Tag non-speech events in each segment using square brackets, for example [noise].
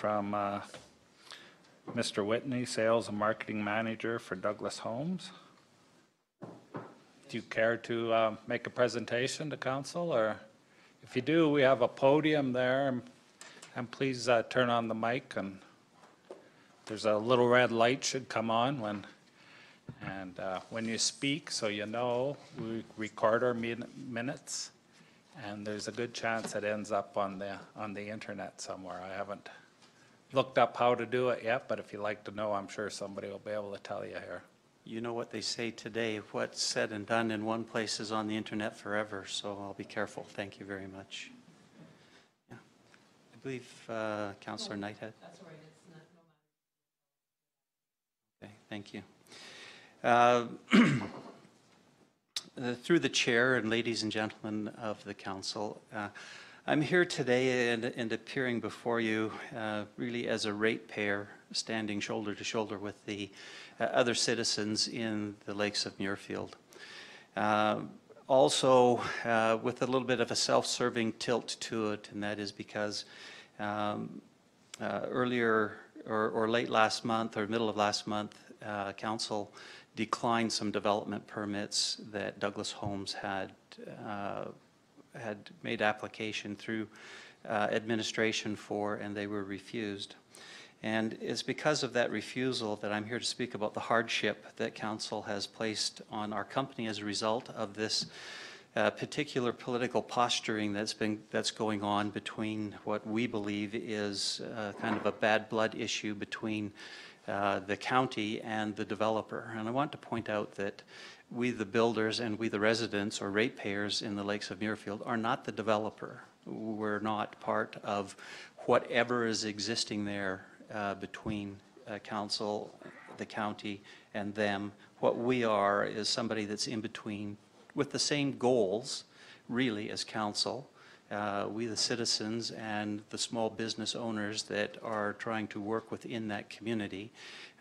from uh, Mr. Whitney, Sales and Marketing Manager for Douglas Homes. Do you care to uh, make a presentation to council, or if you do, we have a podium there, and- and please uh, turn on the mic, and there's a little red light should come on when, and uh, when you speak, so you know, we record our min- minutes, and there's a good chance it ends up on the, on the internet somewhere. I haven't looked up how to do it yet, but if you'd like to know, I'm sure somebody will be able to tell you here. You know what they say today, what's said and done in one place is on the internet forever, so I'll be careful. Thank you very much. Yeah. I believe uh, Councillor Knighthead. That's right, it's not, no Okay, thank you. Uh, [clears throat] uh, Through the chair and ladies and gentlemen of the council, uh, I'm here today and and appearing before you uh, really as a ratepayer, standing shoulder to shoulder with the uh, other citizens in the lakes of Muirfield. Uh, Also, uh, with a little bit of a self-serving tilt to it, and that is because um, uh, earlier or, or late last month or middle of last month, uh, council declined some development permits that Douglas Homes had had made application through uh, administration for, and they were refused. And it's because of that refusal that I'm here to speak about the hardship that council has placed on our company as a result of this uh, particular political posturing that's been that's going on between what we believe is uh, kind of a bad blood issue between uh, the county and the developer. And I want to point out that we, the builders, and we, the residents or ratepayers in the lakes of Muirfield, are not the developer. We're not part of whatever is existing there uh, between uh, council, the county, and them. What we are is somebody that's in between with the same goals, really, as council. Uh, we, the citizens, and the small business owners that are trying to work within that community,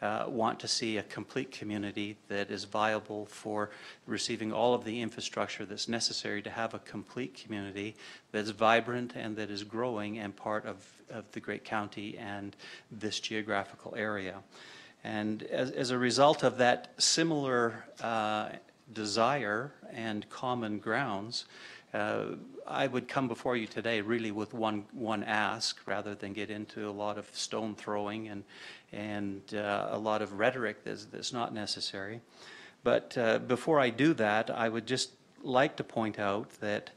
uh, want to see a complete community that is viable for receiving all of the infrastructure that's necessary to have a complete community that's vibrant and that is growing and part of, of the great county and this geographical area. And as, as a result of that similar uh, desire and common grounds, uh, I would come before you today really with one, one ask rather than get into a lot of stone throwing and, and uh, a lot of rhetoric that's, that's not necessary. But uh, before I do that, I would just like to point out that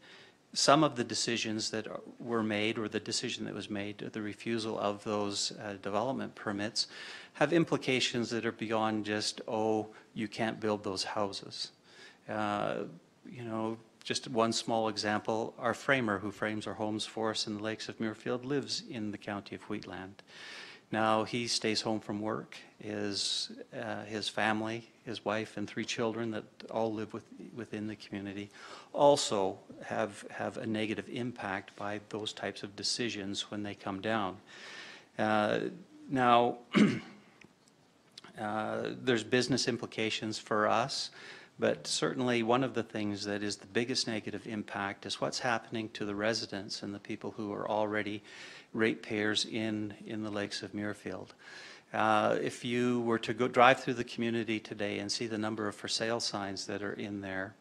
some of the decisions that were made, or the decision that was made, the refusal of those uh, development permits, have implications that are beyond just, oh, you can't build those houses. Uh, You know, just one small example, our framer who frames our homes for us in the lakes of Muirfield lives in the county of Wheatland. Now, he stays home from work. His, uh, his family, his wife and three children that all live with, within the community also have, have a negative impact by those types of decisions when they come down. Uh, Now, [clears throat] uh, there's business implications for us, but certainly one of the things that is the biggest negative impact is what's happening to the residents and the people who are already ratepayers in, in the lakes of Muirfield. Uh, If you were to go drive through the community today and see the number of for sale signs that are in there,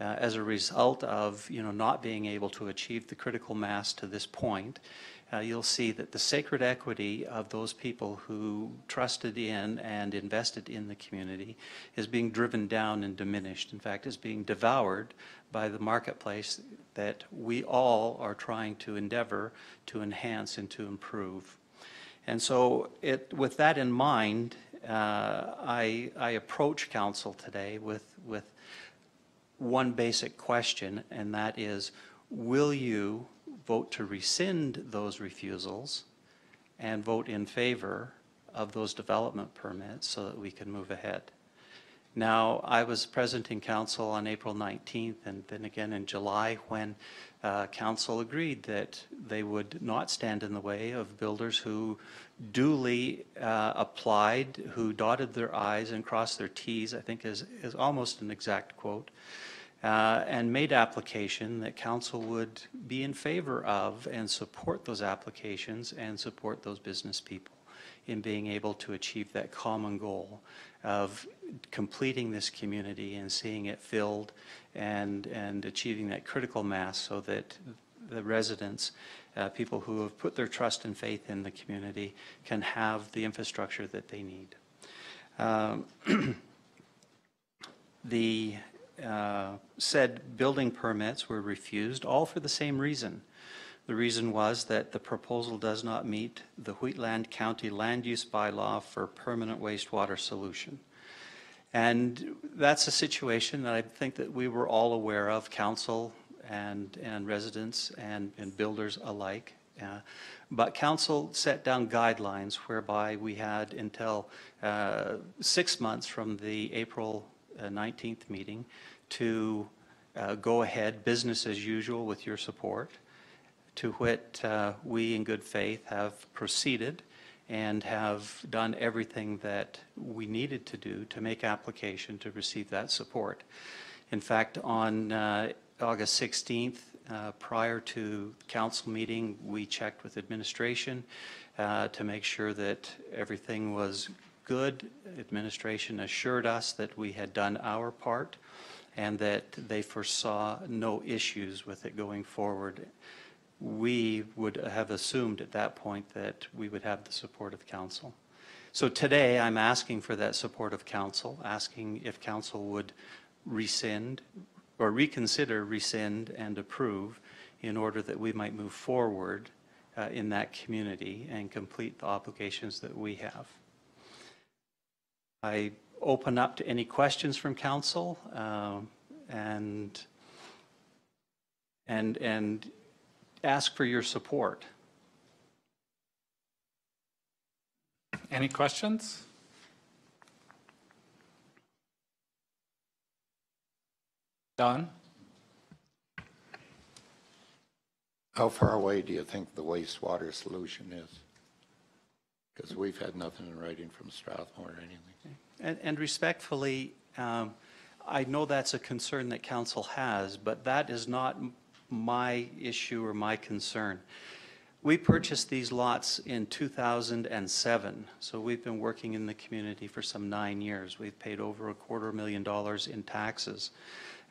uh, as a result of, you know, not being able to achieve the critical mass to this point, uh, you'll see that the sacred equity of those people who trusted in and invested in the community is being driven down and diminished. In fact, is being devoured by the marketplace that we all are trying to endeavor to enhance and to improve. And so, it, with that in mind, uh, I, I approach council today with, with one basic question, and that is, will you vote to rescind those refusals and vote in favor of those development permits so that we can move ahead? Now, I was present in council on April 19th and then again in July when uh, council agreed that they would not stand in the way of builders who duly uh, applied, who dotted their i's and crossed their t's, I think is, is almost an exact quote, uh, and made application that council would be in favor of and support those applications and support those business people in being able to achieve that common goal of completing this community and seeing it filled and, and achieving that critical mass so that the residents, uh, people who have put their trust and faith in the community can have the infrastructure that they need. Um, [clears throat] The uh, said building permits were refused, all for the same reason. The reason was that the proposal does not meet the Wheatland County Land Use Bylaw for permanent wastewater solution. And that's a situation that I think that we were all aware of, council and, and residents and, and builders alike. Uh, But council set down guidelines whereby we had until uh, six months from the April uh, 19th meeting to uh, go ahead, business as usual with your support, to which uh, we in good faith have proceeded and have done everything that we needed to do to make application to receive that support. In fact, on uh, August 16th, uh, prior to council meeting, we checked with administration uh, to make sure that everything was good. Administration assured us that we had done our part and that they foresaw no issues with it going forward. We would have assumed at that point that we would have the support of council. So today, I'm asking for that support of council, asking if council would rescind or reconsider, rescind, and approve in order that we might move forward uh, in that community and complete the obligations that we have. I open up to any questions from council um, and, and, and ask for your support. Any questions? Don? How far away do you think the wastewater solution is? Because we've had nothing in writing from Strathmore or anything. And, and respectfully, um, I know that's a concern that council has, but that is not my issue or my concern. We purchased these lots in 2007, so we've been working in the community for some nine years. We've paid over a quarter million dollars in taxes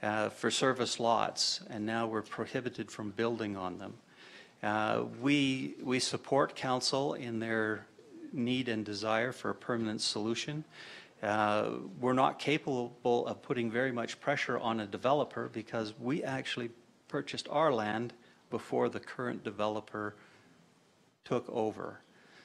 uh, for service lots, and now we're prohibited from building on them. Uh, We, we support council in their need and desire for a permanent solution. Uh, We're not capable of putting very much pressure on a developer because we actually purchased our land before the current developer took over.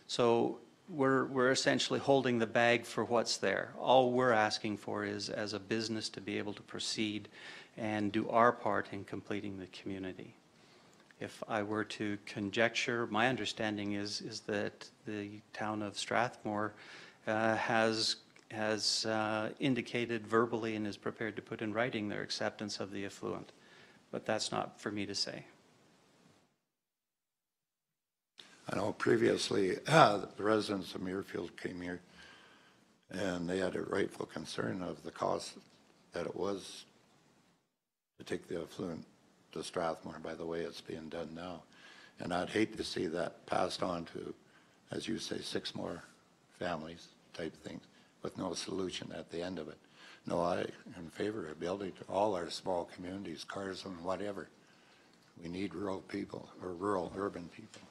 So we're, we're essentially holding the bag for what's there. All we're asking for is, as a business, to be able to proceed and do our part in completing the community. If I were to conjecture, my understanding is, is that the town of Strathmore uh, has, has uh, indicated verbally and is prepared to put in writing their acceptance of the effluent. But that's not for me to say. I know previously, uh, [clears throat] the residents of Muirfield came here, and they had a rightful concern of the cost that it was to take the effluent to Strathmore by the way it's being done now. And I'd hate to see that passed on to, as you say, six more families type things with no solution at the end of it. No, I in favor of building to all our small communities, cars and whatever. We need rural people, or rural urban people.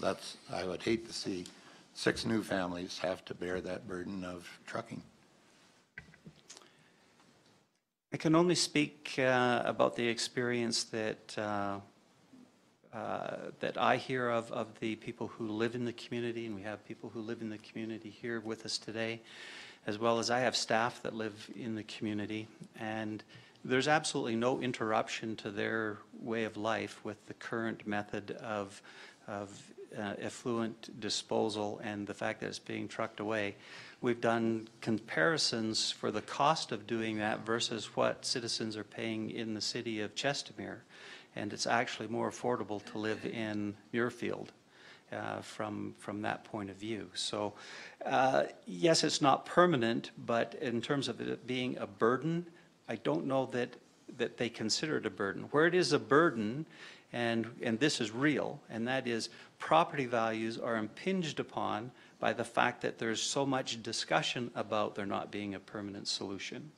That's, I would hate to see six new families have to bear that burden of trucking. I can only speak uh, about the experience that, uh, uh, that I hear of, of the people who live in the community, and we have people who live in the community here with us today, as well as I have staff that live in the community. And there's absolutely no interruption to their way of life with the current method of, of uh, effluent disposal and the fact that it's being trucked away. We've done comparisons for the cost of doing that versus what citizens are paying in the city of Chestermere. And it's actually more affordable to live in Muirfield uh, from, from that point of view. So, uh, yes, it's not permanent, but in terms of it being a burden, I don't know that that they consider it a burden. Where it is a burden, and, and this is real, and that is property values are impinged upon by the fact that there's so much discussion about there not being a permanent solution.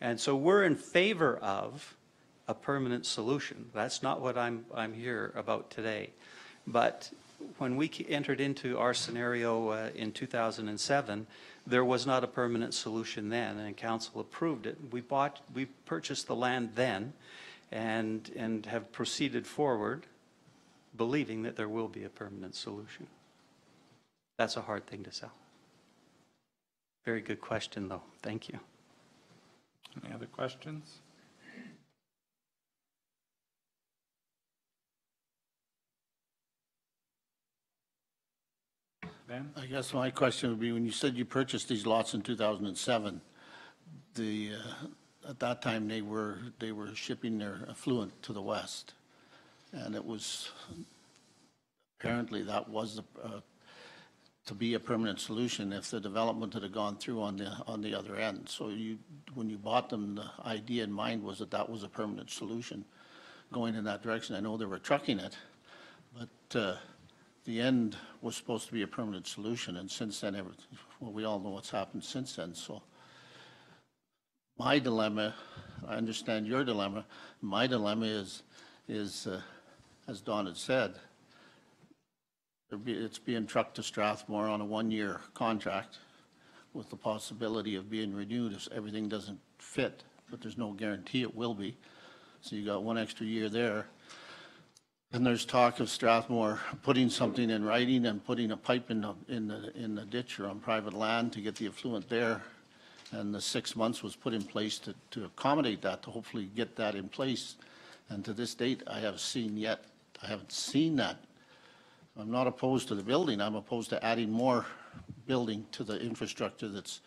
And so we're in favor of a permanent solution. That's not what I'm, I'm here about today. But when we entered into our scenario uh, in 2007, there was not a permanent solution then, and council approved it. We bought, we purchased the land then and, and have proceeded forward believing that there will be a permanent solution. That's a hard thing to sell. Very good question, though. Thank you. Any other questions? Ben? I guess my question would be, when you said you purchased these lots in 2007, the, uh, at that time, they were, they were shipping their effluent to the west. And it was, apparently that was uh, to be a permanent solution if the development had gone through on the, on the other end. So you, when you bought them, the idea in mind was that that was a permanent solution going in that direction. I know they were trucking it, but uh, the end was supposed to be a permanent solution, and since then, well, we all know what's happened since then, so. My dilemma, I understand your dilemma, my dilemma is, is, uh, as Don had said, it's being trucked to Strathmore on a one-year contract with the possibility of being renewed if everything doesn't fit, but there's no guarantee it will be. So you got one extra year there. And there's talk of Strathmore putting something in writing and putting a pipe in the, in the, in the ditch or on private land to get the effluent there. And the six months was put in place to, to accommodate that, to hopefully get that in place. And to this date, I haven't seen yet, I haven't seen that. I'm not opposed to the building, I'm opposed to adding more building to the infrastructure that's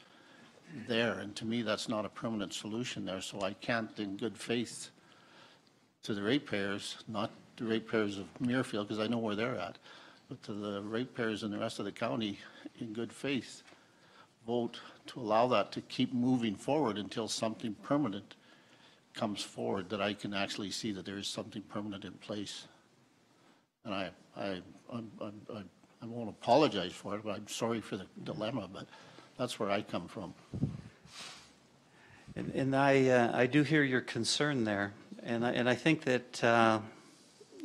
there. And to me, that's not a permanent solution there, so I can't in good faith to the ratepayers, not the ratepayers of Muirfield, because I know where they're at, but to the ratepayers in the rest of the county, in good faith, vote to allow that to keep moving forward until something permanent comes forward, that I can actually see that there is something permanent in place. And I, I, I'm- I I won't apologize for it, but I'm sorry for the dilemma, but that's where I come from. And, and I, uh, I do hear your concern there, and I, and I think that uh,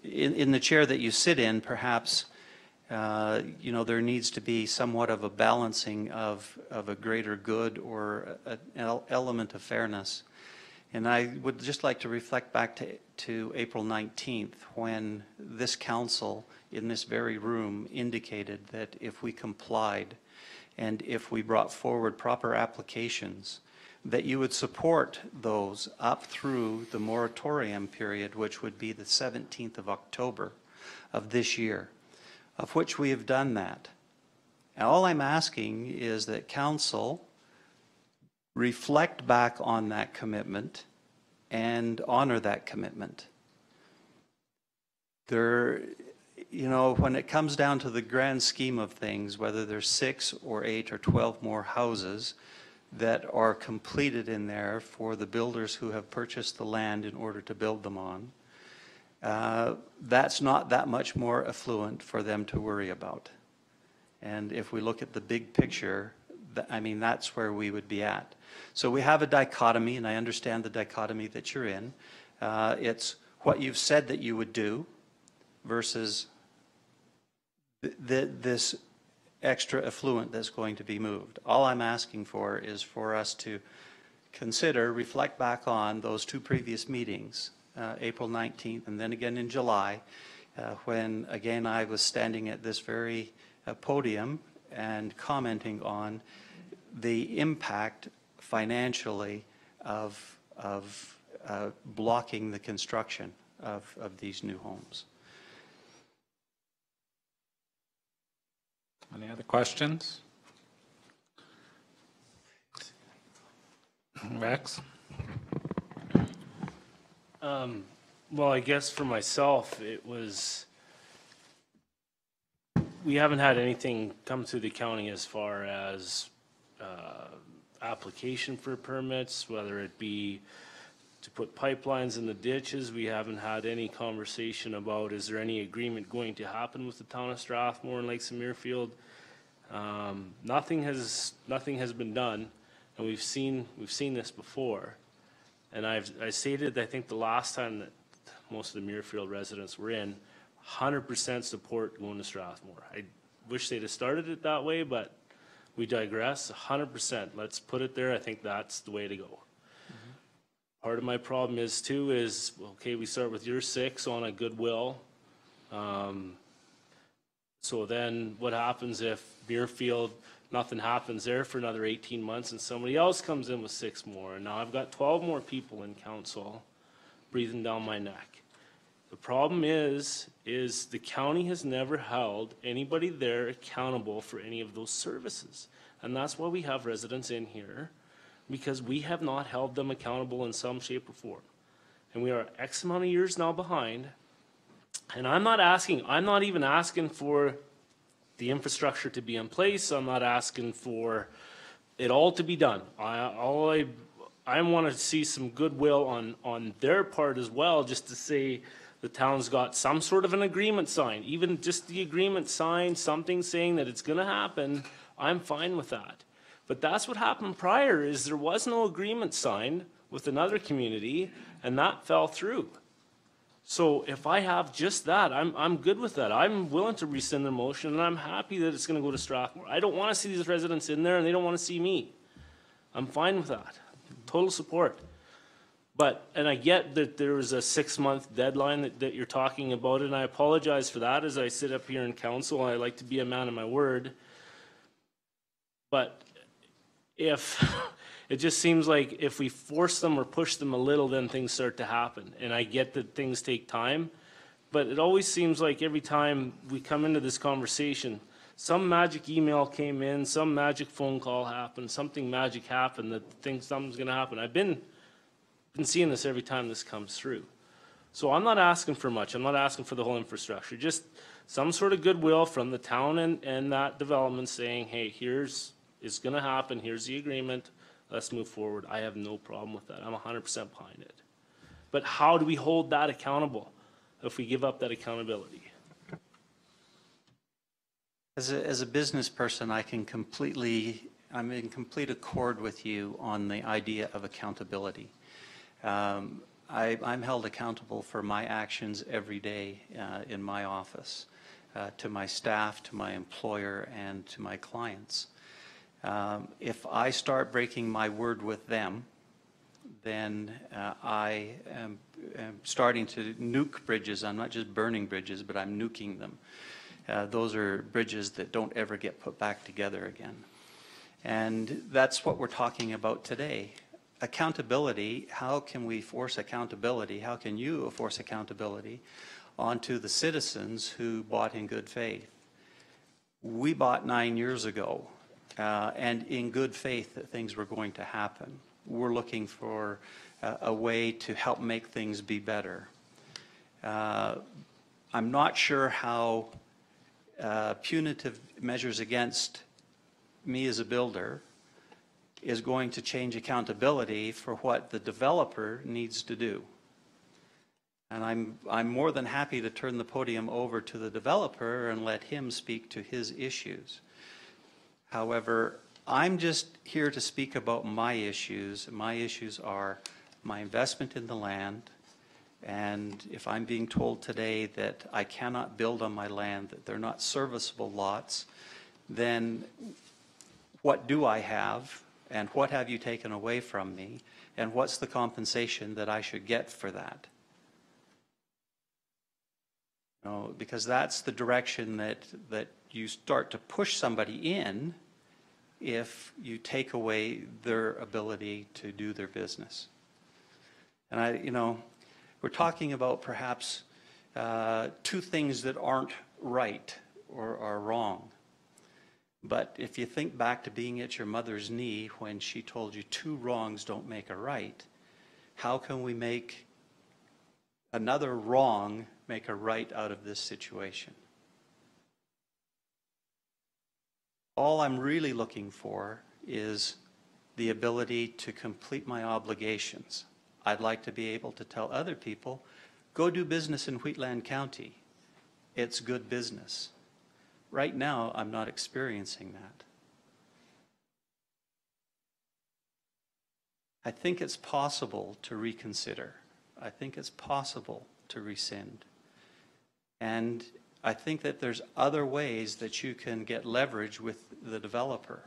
in, in the chair that you sit in, perhaps, uh, you know, there needs to be somewhat of a balancing of, of a greater good or an element of fairness. And I would just like to reflect back to, to April 19th, when this council in this very room indicated that if we complied and if we brought forward proper applications, that you would support those up through the moratorium period, which would be the 17th of October of this year, of which we have done that. And all I'm asking is that council reflect back on that commitment and honor that commitment. There, you know, when it comes down to the grand scheme of things, whether there's six or eight or 12 more houses that are completed in there for the builders who have purchased the land in order to build them on, uh, that's not that much more effluent for them to worry about. And if we look at the big picture, th- I mean, that's where we would be at. So we have a dichotomy, and I understand the dichotomy that you're in. Uh, It's what you've said that you would do versus th- th- this extra effluent that's going to be moved. All I'm asking for is for us to consider, reflect back on those two previous meetings, uh, April 19th and then again in July, uh, when again I was standing at this very uh, podium and commenting on the impact financially of, of uh, blocking the construction of, of these new homes. Any other questions? Rex? Um, well, I guess for myself, it was, we haven't had anything come through the county as far as, uh, application for permits, whether it be to put pipelines in the ditches. We haven't had any conversation about, is there any agreement going to happen with the town of Strathmore and Lakes of Muirfield? Um, nothing has, nothing has been done, and we've seen, we've seen this before. And I've, I stated, I think the last time that most of the Muirfield residents were in, hundred percent support going to Strathmore. I wish they'd have started it that way, but we digress, hundred percent. Let's put it there. I think that's the way to go. Part of my problem is too, is, okay, we start with your six on a goodwill. Um, so then what happens if Muirfield, nothing happens there for another eighteen months and somebody else comes in with six more? And now I've got twelve more people in council breathing down my neck. The problem is, is the county has never held anybody there accountable for any of those services. And that's why we have residents in here, because we have not held them accountable in some shape or form. And we are X amount of years now behind. And I'm not asking, I'm not even asking for the infrastructure to be in place. I'm not asking for it all to be done. I, all I, I want to see some goodwill on, on their part as well, just to say the town's got some sort of an agreement signed, even just the agreement signed, something saying that it's gonna happen, I'm fine with that. But that's what happened prior, is there was no agreement signed with another community, and that fell through. So if I have just that, I'm, I'm good with that. I'm willing to rescind the motion, and I'm happy that it's gonna go to Strathmore. I don't wanna see these residents in there, and they don't wanna see me. I'm fine with that. Total support. But, and I get that there is a six-month deadline that, that you're talking about, and I apologize for that as I sit up here in council. I like to be a man of my word. But if, [laughs] it just seems like if we force them or push them a little, then things start to happen. And I get that things take time, but it always seems like every time we come into this conversation, some magic email came in, some magic phone call happened, something magic happened that things, something's gonna happen. I've been, been seeing this every time this comes through. So I'm not asking for much. I'm not asking for the whole infrastructure, just some sort of goodwill from the town and, and that development saying, hey, here's, it's gonna happen, here's the agreement, let's move forward. I have no problem with that. I'm hundred percent behind it. But how do we hold that accountable if we give up that accountability? As a, as a business person, I can completely, I'm in complete accord with you on the idea of accountability. Um, I, I'm held accountable for my actions every day uh, in my office, uh, to my staff, to my employer, and to my clients. Um, If I start breaking my word with them, then uh, I am, am starting to nuke bridges. I'm not just burning bridges, but I'm nuking them. Uh, Those are bridges that don't ever get put back together again. And that's what we're talking about today. Accountability, how can we force accountability? How can you force accountability onto the citizens who bought in good faith? We bought nine years ago, uh, and in good faith that things were going to happen. We're looking for uh, a way to help make things be better. Uh, I'm not sure how uh, punitive measures against me as a builder is going to change accountability for what the developer needs to do. And I'm, I'm more than happy to turn the podium over to the developer and let him speak to his issues. However, I'm just here to speak about my issues. My issues are my investment in the land, and if I'm being told today that I cannot build on my land, that they're not serviceable lots, then what do I have, and what have you taken away from me, and what's the compensation that I should get for that? You know, because that's the direction that, that you start to push somebody in if you take away their ability to do their business. And I, you know, we're talking about perhaps uh, two things that aren't right or are wrong. But if you think back to being at your mother's knee when she told you two wrongs don't make a right, how can we make another wrong make a right out of this situation? All I'm really looking for is the ability to complete my obligations. I'd like to be able to tell other people, go do business in Wheatland County. It's good business. Right now, I'm not experiencing that. I think it's possible to reconsider. I think it's possible to rescind. And I think that there's other ways that you can get leverage with the developer.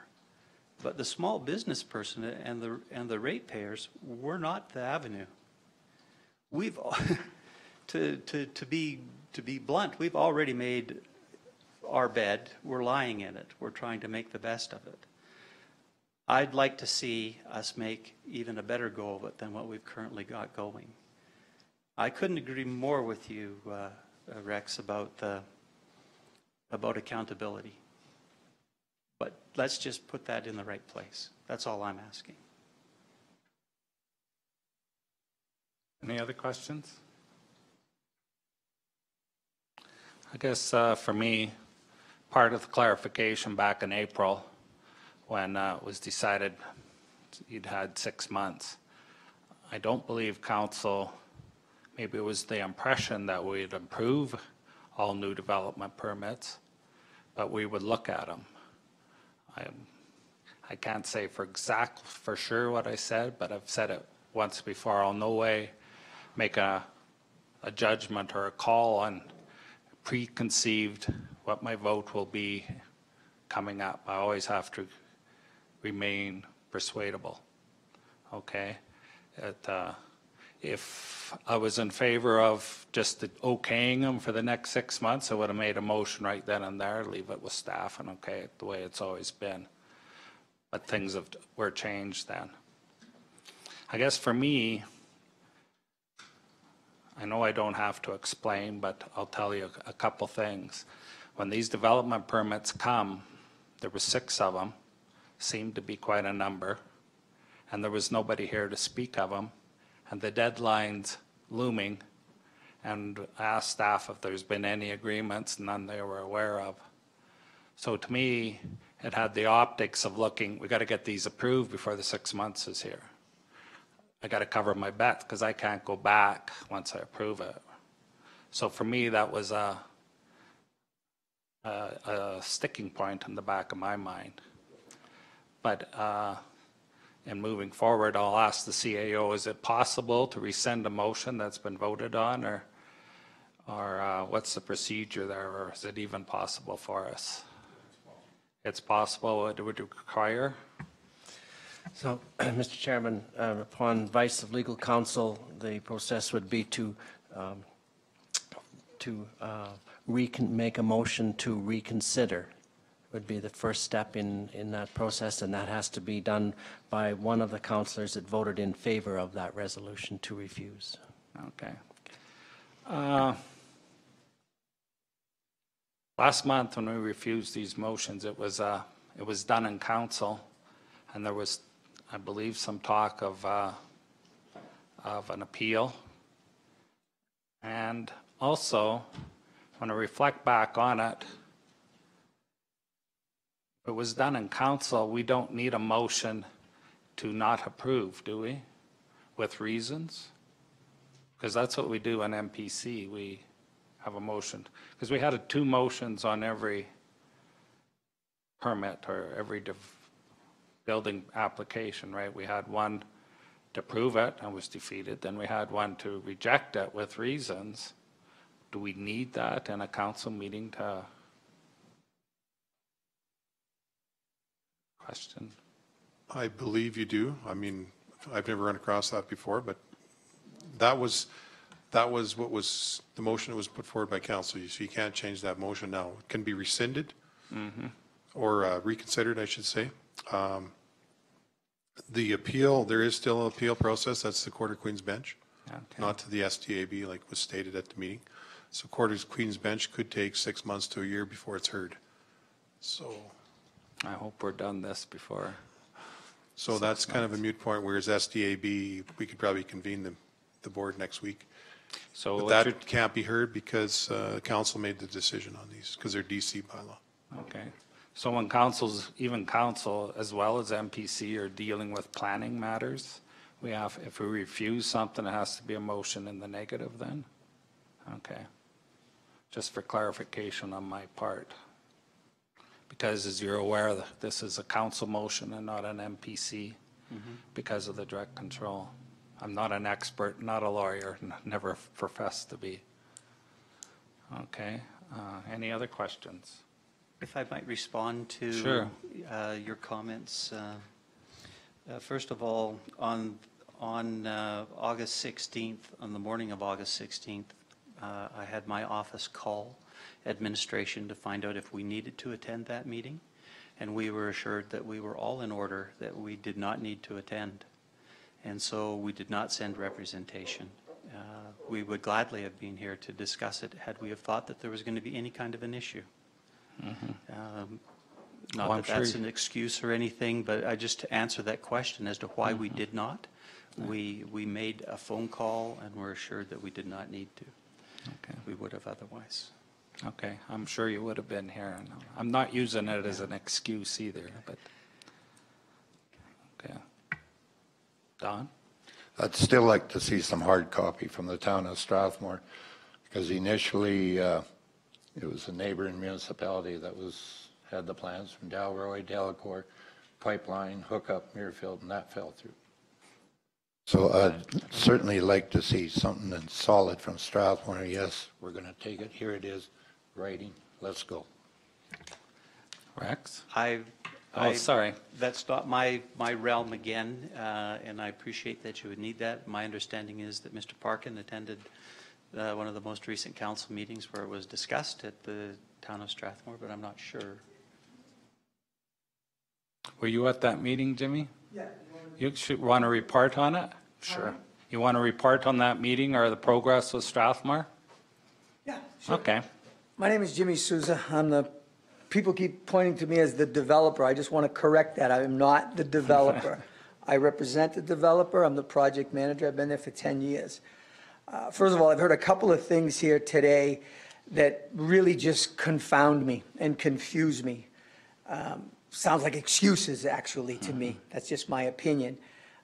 But the small business person and the, and the ratepayers, we're not the avenue. We've, [laughs] to, to, to be, to be blunt, we've already made our bed, we're lying in it, we're trying to make the best of it. I'd like to see us make even a better go of it than what we've currently got going. I couldn't agree more with you, uh, uh, Rex, about the, about accountability. But let's just put that in the right place. That's all I'm asking. Any other questions? I guess uh, for me, part of the clarification back in April, when uh, it was decided you'd had six months, I don't believe council, maybe it was the impression that we'd approve all new development permits, but we would look at them. I, I can't say for exact, for sure what I said, but I've said it once before. I'll no way make a, a judgment or a call on preconceived what my vote will be coming up. I always have to remain persuadable. Okay? It, uh, if I was in favor of just the okaying them for the next six months, I would have made a motion right then and there, leave it with staff and okay it the way it's always been. But things have, were changed then. I guess for me, I know I don't have to explain, but I'll tell you a couple things. When these development permits come, there were six of them, seemed to be quite a number, and there was nobody here to speak of them, and the deadline's looming, and asked staff if there's been any agreements, none they were aware of. So to me, it had the optics of looking, we got to get these approved before the six months is here. I got to cover my bets because I can't go back once I approve it. So for me, that was a, a, a sticking point in the back of my mind. But uh, in moving forward, I'll ask the CAO, is it possible to rescind a motion that's been voted on or, or uh, what's the procedure there or is it even possible for us? It's possible, it would require? So, [clears throat] Mr. Chairman, uh, upon advice of legal counsel, the process would be to, um, to uh, recon, make a motion to reconsider would be the first step in, in that process, and that has to be done by one of the councilors that voted in favor of that resolution to refuse. Okay. Uh, Last month, when we refused these motions, it was, uh, it was done in council, and there was, I believe, some talk of, uh, of an appeal. And also, when I reflect back on it, it was done in council, we don't need a motion to not approve, do we? With reasons? Because that's what we do on MPC, we have a motion. Because we had two motions on every permit or every building application, right? We had one to prove it and was defeated, then we had one to reject it with reasons. Do we need that in a council meeting to? Question? I believe you do. I mean, I've never run across that before, but that was, that was what was, the motion that was put forward by council. So you can't change that motion now. It can be rescinded or uh, reconsidered, I should say. Um, The appeal, there is still an appeal process. That's the Court of Queen's Bench, Okay. not to the SDAB like was stated at the meeting. So Court of Queen's Bench could take six months to a year before it's heard. So I hope we're done this before. So that's kind of a mute point, whereas SDAB, we could probably convene the, the board next week. So But that can't be heard because uh, council made the decision on these, because they're DC bylaw. Okay. So when councils, even council as well as MPC are dealing with planning matters, We have, if we refuse something, it has to be a motion in the negative then? Okay. Just for clarification on my part. Because as you're aware, th- this is a council motion and not an MPC because of the direct control. I'm not an expert, not a lawyer, n- never professed to be. Okay, uh, any other questions? If I might respond to Sure. uh, your comments. uh, uh, First of all, on, on uh, August 16th, on the morning of August 16th, uh, I had my office call administration to find out if we needed to attend that meeting, and we were assured that we were all in order, that we did not need to attend. And so we did not send representation. Uh, We would gladly have been here to discuss it had we have thought that there was going to be any kind of an issue. Um, Well, Not I'm that that's sure- an excuse or anything, but I just to answer that question as to why we Mm-hmm. did not, we, we made a phone call and were assured that we did not need to. Okay. We would have otherwise. Okay, I'm sure you would have been here. I'm not using it as an excuse either, but, okay. Don? I'd still like to see some hard copy from the town of Strathmore, because initially, uh, it was a neighboring municipality that was, had the plans from Dalroy, Delacour, pipeline, hookup, Muirfield, and that fell through. So I'd certainly like to see something that's solid from Strathmore. Yes, we're going to take it, here it is, writing, let's go. Rex? I, Oh, I- sorry. That's not my, my realm again, uh, and I appreciate that you would need that. My understanding is that Mr. Parkin attended uh, one of the most recent council meetings where it was discussed at the town of Strathmore, but I'm not sure. Were you at that meeting, Jimmy? Yeah. You should, want to report on it? Sure. You want to report on that meeting or the progress with Strathmore? Yeah, sure. Okay. My name is Jimmy Souza. I'm the, people keep pointing to me as the developer. I just want to correct that. I am not the developer. [laughs] I represent the developer. I'm the project manager. I've been there for 10 years. Uh, First of all, I've heard a couple of things here today that really just confound me and confuse me. Um, Sounds like excuses, actually, to me. That's just my opinion.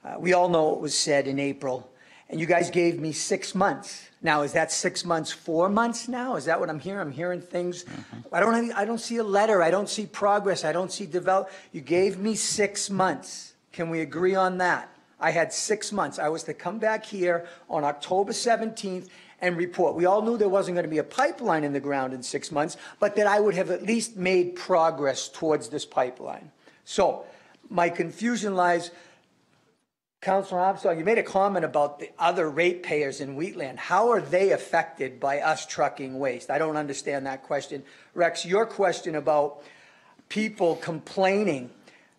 Uh, We all know what was said in April, and you guys gave me six months. Now, is that six months, four months now? Is that what I'm hearing? I'm hearing things. Mm-hmm. I don't, have- I don't see a letter. I don't see progress. I don't see develop. You gave me six months. Can we agree on that? I had six months. I was to come back here on October 17th and report. We all knew there wasn't going to be a pipeline in the ground in six months, but that I would have at least made progress towards this pipeline. So my confusion lies, Councilor Armstrong, you made a comment about the other ratepayers in Wheatland. How are they affected by us trucking waste? I don't understand that question. Rex, your question about people complaining,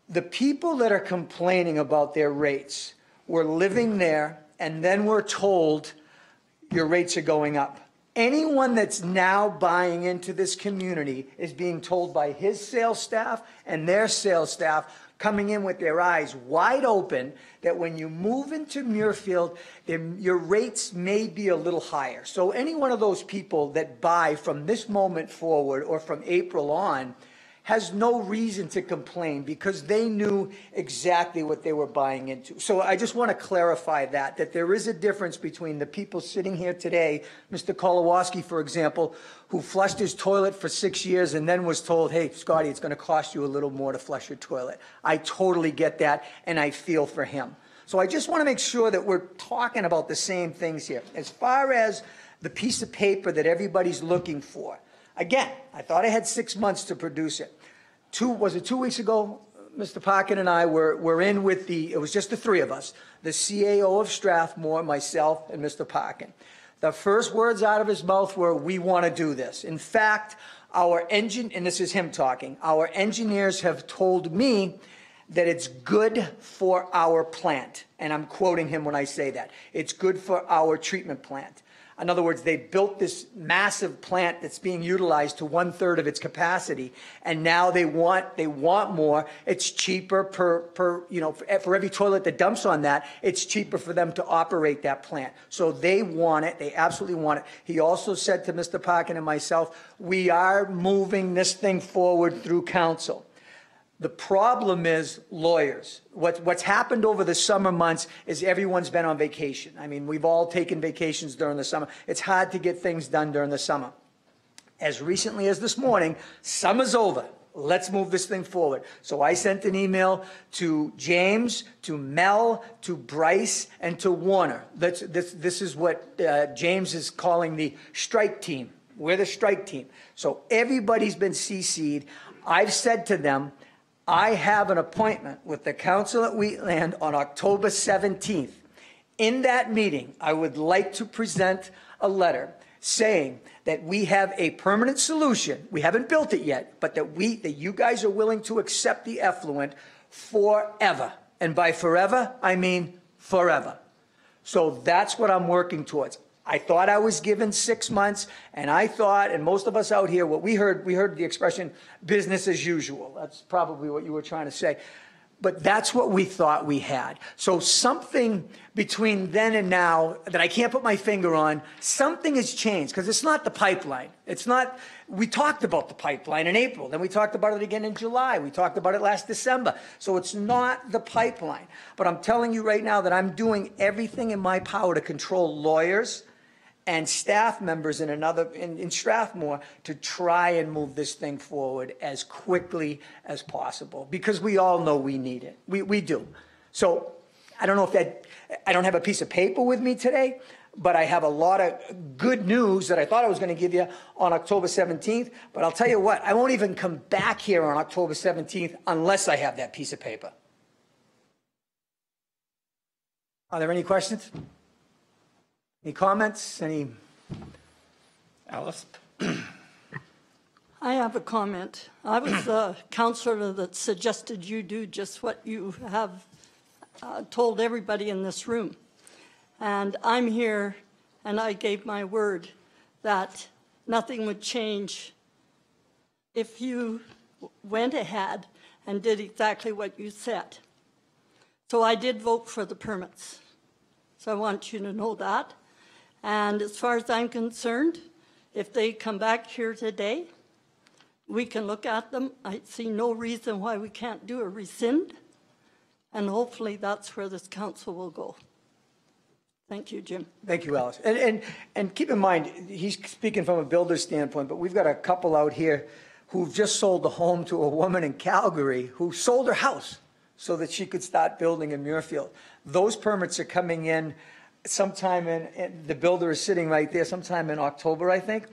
the people that are complaining about their rates were living there and then were told your rates are going up. Anyone that's now buying into this community is being told by his sales staff and their sales staff, coming in with their eyes wide open, that when you move into Muirfield, your rates may be a little higher. So any one of those people that buy from this moment forward or from April on has no reason to complain because they knew exactly what they were buying into. So I just want to clarify that, that there is a difference between the people sitting here today, Mr. Kolowaski, for example, who flushed his toilet for six years and then was told, hey, Scotty, it's going to cost you a little more to flush your toilet. I totally get that, and I feel for him. So I just want to make sure that we're talking about the same things here. As far as the piece of paper that everybody's looking for, Again, I thought I had six months to produce it. Two, was it two weeks ago? Mr. Parkin and I were, were in with the, it was just the three of us, the CAO of Strathmore, myself, and Mr. Parkin. The first words out of his mouth were, "We want to do this." In fact, our engine, and this is him talking, our engineers have told me that it's good for our plant. And I'm quoting him when I say that. It's good for our treatment plant. In other words, they built this massive plant that's being utilized to one third of its capacity, and now they want they want more. It's cheaper per per you know for, for every toilet that dumps on that. It's cheaper for them to operate that plant. So they want it. They absolutely want it. He also said to Mr. Parkin and myself, we are moving this thing forward through council. The problem is lawyers. What, what's happened over the summer months is everyone's been on vacation. I mean, we've all taken vacations during the summer. It's hard to get things done during the summer. As recently as this morning, summer's over. Let's move this thing forward. So I sent an email to James, to Mel, to Bryce, and to Warner. That's, this, this is what uh, James is calling the strike team. We're the strike team. So everybody's been CC'd. I've said to them, I have an appointment with the council at Wheatland on October 17th. In that meeting, I would like to present a letter saying that we have a permanent solution. We haven't built it yet, but that we, that you guys are willing to accept the effluent forever. And by forever, I mean forever. So that's what I'm working towards. I thought I was given six months, and I thought, and most of us out here, what we heard, we heard the expression business as usual. That's probably what you were trying to say. But that's what we thought we had. So something between then and now that I can't put my finger on, something has changed because it's not the pipeline. It's not, we talked about the pipeline in April, then we talked about it again in July. We talked about it last December. So it's not the pipeline. But I'm telling you right now that I'm doing everything in my power to control lawyers and staff members in another, in, in Strathmore to try and move this thing forward as quickly as possible, because we all know we need it. We, we do. So I don't know if that, I don't have a piece of paper with me today, but I have a lot of good news that I thought I was going to give you on October 17th. But I'll tell you what, I won't even come back here on October 17th unless I have that piece of paper. Are there any questions? Any comments? Any? Alice? I have a comment. I was the councilor that suggested you do just what you have uh, told everybody in this room. And I'm here, and I gave my word that nothing would change if you went ahead and did exactly what you said. So I did vote for the permits. So I want you to know that. And as far as I'm concerned, if they come back here today, we can look at them. I see no reason why we can't do a rescind. And hopefully that's where this council will go. Thank you, Jim. Thank you, Alice. And, and, and keep in mind, he's speaking from a builder's standpoint, but we've got a couple out here who've just sold a home to a woman in Calgary who sold her house so that she could start building in Muirfield. Those permits are coming in sometime in, in- the builder is sitting right there, sometime in October, I think.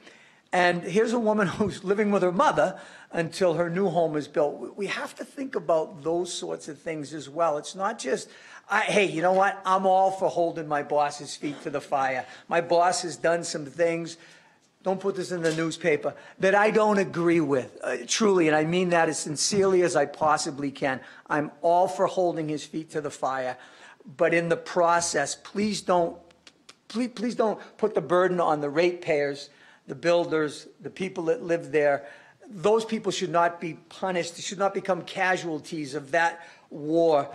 And here's a woman [laughs] who's living with her mother until her new home is built. We- have to think about those sorts of things as well. It's not just, I, hey, you know what? I'm all for holding my boss's feet to the fire. My boss has done some things, don't put this in the newspaper, that I don't agree with, uh, truly, and I mean that as sincerely as I possibly can. I'm all for holding his feet to the fire, but in the process, please don't, please, please don't put the burden on the ratepayers, the builders, the people that live there. Those people should not be punished, should not become casualties of that war,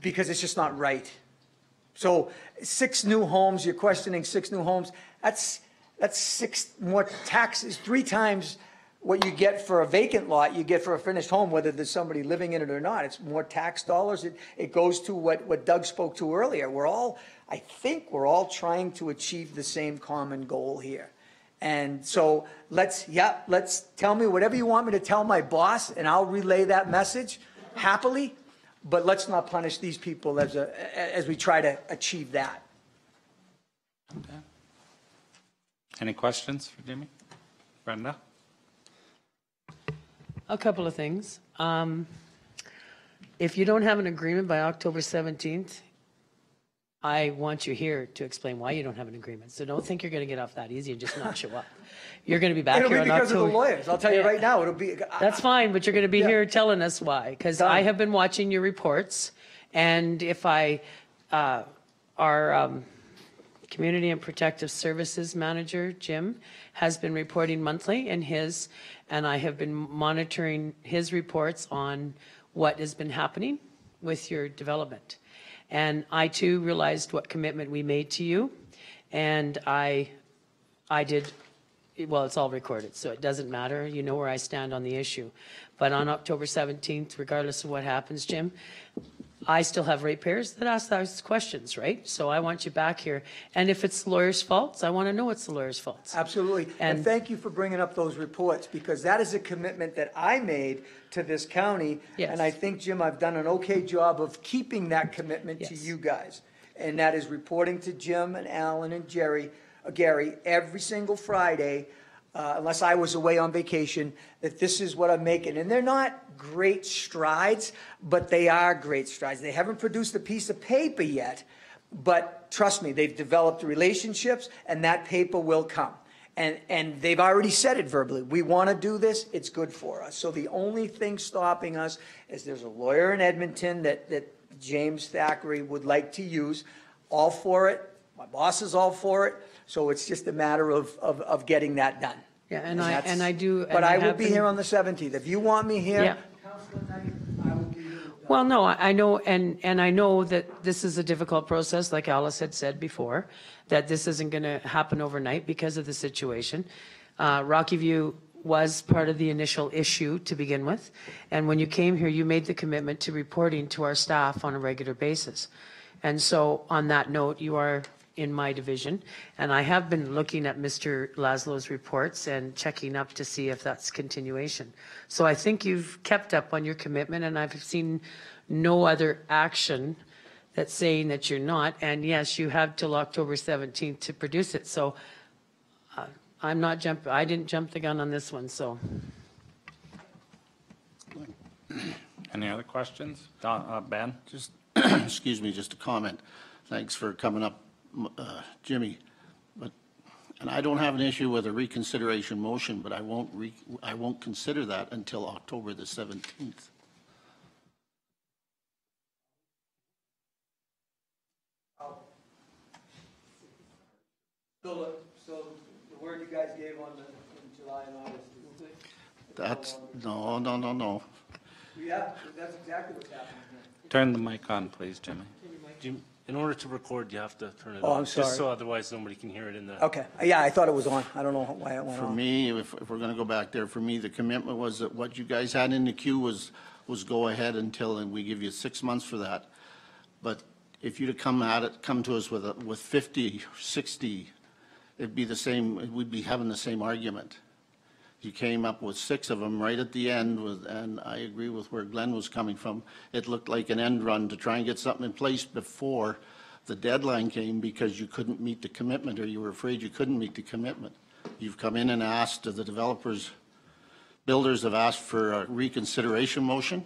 because it's just not right. So six new homes, you're questioning six new homes, that's, that's six more taxes, three times what you get for a vacant lot, you get for a finished home, whether there's somebody living in it or not. It's more tax dollars. It, it goes to what, what Doug spoke to earlier. We're all, I think we're all trying to achieve the same common goal here. And so let's, yeah, let's tell me whatever you want me to tell my boss, and I'll relay that message happily. But let's not punish these people as a, as we try to achieve that. Any questions for Jimmy? Brenda? A couple of things. Um, If you don't have an agreement by October 17th, I want you here to explain why you don't have an agreement. So don't think you're going to get off that easy and just not show up. [laughs] You're going to be back It'll here be on because of the October. lawyers. I'll tell you right now, it'll be. That's fine, but you're going to be here telling us why, because I Done. have been watching your reports, and if I, uh, our um, Community and Protective Services Manager, Jim, has been reporting monthly in his, and I have been monitoring his reports on what has been happening with your development. And I too realized what commitment we made to you, and I, I did well, it's all recorded, so it doesn't matter. You know where I stand on the issue. But on October 17th, regardless of what happens, Jim, I still have ratepayers that ask those questions, right? So I want you back here. And if it's the lawyer's faults, I want to know it's the lawyer's faults. Absolutely. And And- thank you for bringing up those reports, because that is a commitment that I made to this county. Yes. And I think, Jim, I've done an okay job of keeping that commitment to Yes. you guys. And that is reporting to Jim and Alan and Jerry, uh, Gary, every single Friday, uh, unless I was away on vacation, that this is what I'm making. And they're not great strides, but they are great strides. They haven't produced a piece of paper yet, but trust me, they've developed relationships, and that paper will come. And, and they've already said it verbally. We want to do this. It's good for us. So the only thing stopping us is there's a lawyer in Edmonton that, that James Thackeray would like to use. All for it. My boss is all for it. So it's just a matter of, of, of getting that done. Yeah, and I- that's- and I do- But and I I will have be been- here on the 17th. If you want me Yeah. here, Councilor Knight, I will be here. Well, no, I I know, and, and I know that this is a difficult process, like Alice had said before, that this isn't going to happen overnight because of the situation. Uh, Rocky View was part of the initial issue to begin with, and when you came here, you made the commitment to reporting to our staff on a regular basis. And so, on that note, you are in my division, and I have been looking at Mr. Laszlo's reports and checking up to see if that's continuation. So I think you've kept up on your commitment, and I've seen no other action that's saying that you're not. And yes, you have till October 17th to produce it. So uh, I'm not jump, I didn't jump the gun on this one, so. Any other questions? Don, uh, Ben? Just, [clears throat] excuse me, just a comment. Thanks for coming up, m- uh, Jimmy. But, and I don't have an issue with a reconsideration motion, but I won't re, I won't consider that until October the 17th. So, so the word you guys gave on the, in July and August is, That's, no, no, no, no. yeah, that's exactly what's happening here. Turn the mic on, please, Jimmy. Jim, in order to record, you have to turn it Oh, on. I'm sorry. Just so otherwise nobody can hear it in the. Okay, yeah, I thought it was on. I don't know why it went For on. me, if, if we're going to go back there, for me, the commitment was that what you guys had in the queue was, was go ahead until, and we give you six months for that. But if you'd have come at it, come to us with, a- with 50, 60, it'd be the same, we'd be having the same argument. You came up with six of them right at the end with, and I agree with where Glenn was coming from. It looked like an end run to try and get something in place before the deadline came because you couldn't meet the commitment or you were afraid you couldn't meet the commitment. You've come in and asked, the developers, builders have asked for a reconsideration motion.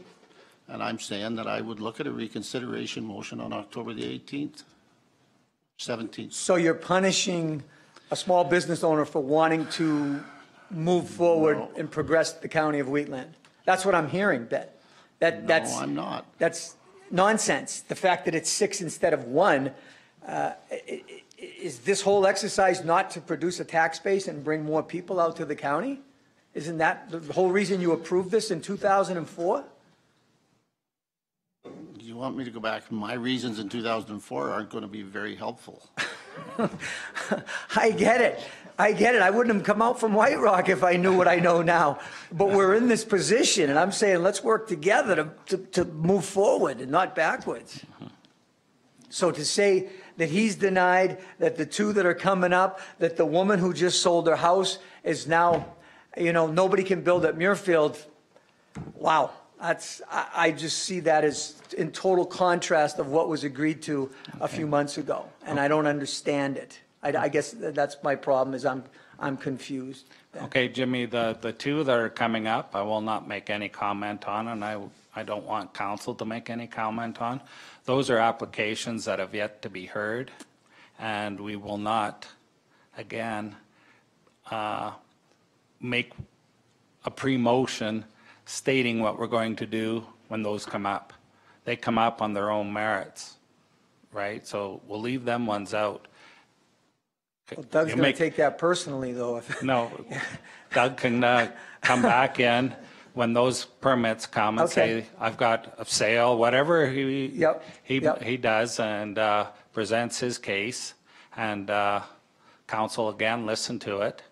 And I'm saying that I would look at a reconsideration motion on October the 18th, 17th. So you're punishing a small business owner for wanting to move forward No. and progress the county of Wheatland? That's what I'm hearing, Ben. That, that's. No, I'm not. That's nonsense. The fact that it's six instead of one, uh, i- i- is this whole exercise not to produce a tax base and bring more people out to the county? Isn't that the whole reason you approved this in 2004? Do you want me to go back? My reasons in 2004 aren't going to be very helpful. [laughs] I get it. I get it. I wouldn't have come out from White Rock if I knew what I know now. But we're in this position, and I'm saying let's work together to, to, to move forward and not backwards. So to say that he's denied, that the two that are coming up, that the woman who just sold her house is now, you know, nobody can build at Muirfield, wow. That's, I, I just see that as in total contrast of what was agreed to a few months ago, and I don't understand it. I, I guess that's my problem, is I'm, I'm confused. Okay, Jimmy, the, the two that are coming up, I will not make any comment on, and I, I don't want council to make any comment on. Those are applications that have yet to be heard, and we will not, again, uh, make a pre-motion stating what we're going to do when those come up. They come up on their own merits, right? So we'll leave them ones out. Well, Doug's You gonna take that personally, though, if, no, [laughs] Doug can uh, come back in when those permits come and Okay. say, I've got a sale, whatever he, Yep, he, yep. he does and uh, presents his case. And uh, council again, listen to it.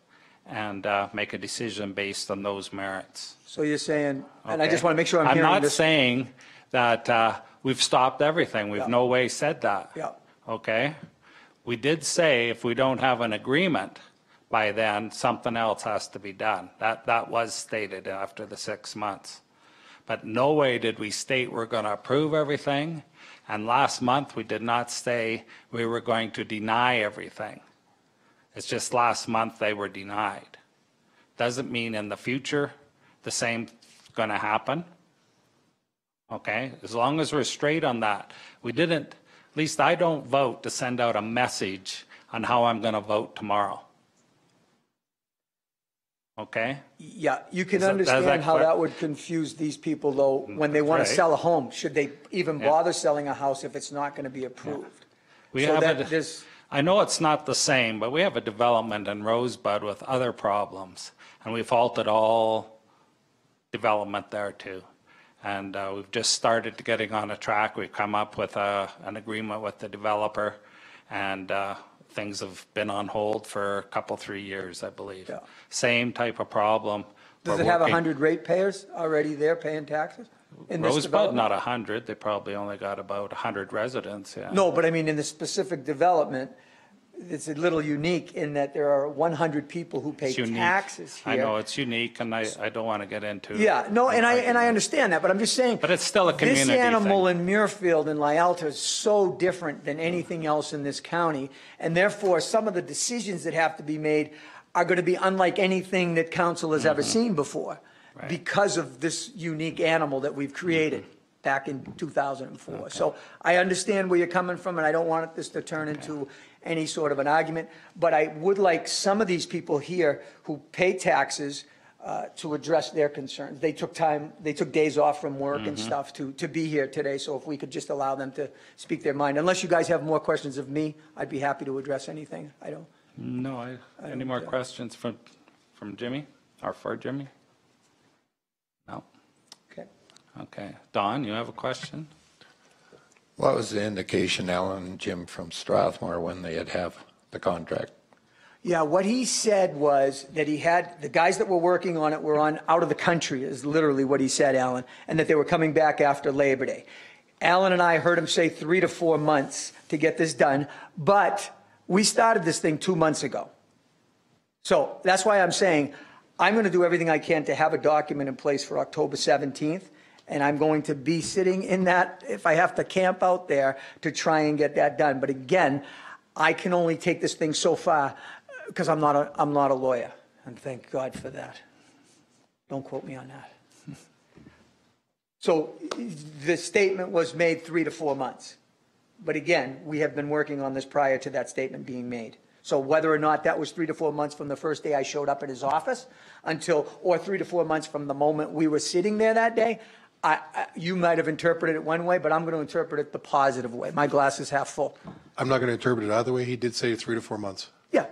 and uh, make a decision based on those merits. So you're saying, and I just want to make sure I'm I'm hearing not this. saying that uh, we've stopped everything. We've no way said that. Yeah. Okay? We did say if we don't have an agreement by then, something else has to be done. That, that was stated after the six months. But no way did we state we're going to approve everything. And last month, we did not say we were going to deny everything. It's just last month they were denied. Doesn't mean in the future, the same going to happen. Okay, as long as we're straight on that. We didn't, least I don't vote to send out a message on how I'm going to vote tomorrow. Okay? Yeah, you can Is that- is that understand how that would confuse these people, though, when they want Right. to sell a home. Should they even bother selling a house if it's not going to be approved? We So have that a- there's- I know it's not the same, but we have a development in Rosebud with other problems, and we've halted all development there too. And uh, we've just started getting on a track. We've come up with a, an agreement with the developer, and uh, things have been on hold for a couple, three years, I believe. Yeah. Same type of problem. Does We're it have working- 100 ratepayers already there paying taxes? in this Rosebud, development? not 100. They probably only got about 100 residents, yeah. No, but I mean, in the specific development, it's a little unique in that there are 100 people who pay It's unique. taxes here. I know, it's unique, and I, I don't want to get into. Yeah, no, and I, and I argument. understand that, but I'm just saying. But it's still a community This animal thing. in Muirfield and Lyalta is so different than anything else in this county. And therefore, some of the decisions that have to be made are going to be unlike anything that council has ever seen before. Mm-hmm. Right. Because of this unique animal that we've created Mm-hmm. back in 2004. So I understand where you're coming from, and I don't want this to turn into any sort of an argument. But I would like some of these people here who pay taxes uh, to address their concerns. They took time, they took days off from work and Mm-hmm. stuff to, to be here today. So if we could just allow them to speak their mind. Unless you guys have more questions of me, I'd be happy to address anything. I don't. No, I, any more questions from, from Jimmy, or for Jimmy? No? Okay. Okay. Don, you have a question? What was the indication, Alan and Jim, from Strathmore when they had have the contract? Yeah, what he said was that he had, the guys that were working on it were on, out of the country, is literally what he said, Alan, and that they were coming back after Labor Day. Alan and I heard him say three to four months to get this done, but we started this thing two months ago. So that's why I'm saying, I'm going to do everything I can to have a document in place for October 17th, and I'm going to be sitting in that, if I have to camp out there, to try and get that done. But again, I can only take this thing so far, uh, because I'm not a, I'm not a lawyer, and thank God for that. Don't quote me on that. [laughs] So the statement was made three to four months. But again, we have been working on this prior to that statement being made. So whether or not that was three to four months from the first day I showed up at his office until, or three to four months from the moment we were sitting there that day, I, I, you might have interpreted it one way, but I'm going to interpret it the positive way. My glass is half full. I'm not going to interpret it either way. He did say three to four months. Yeah,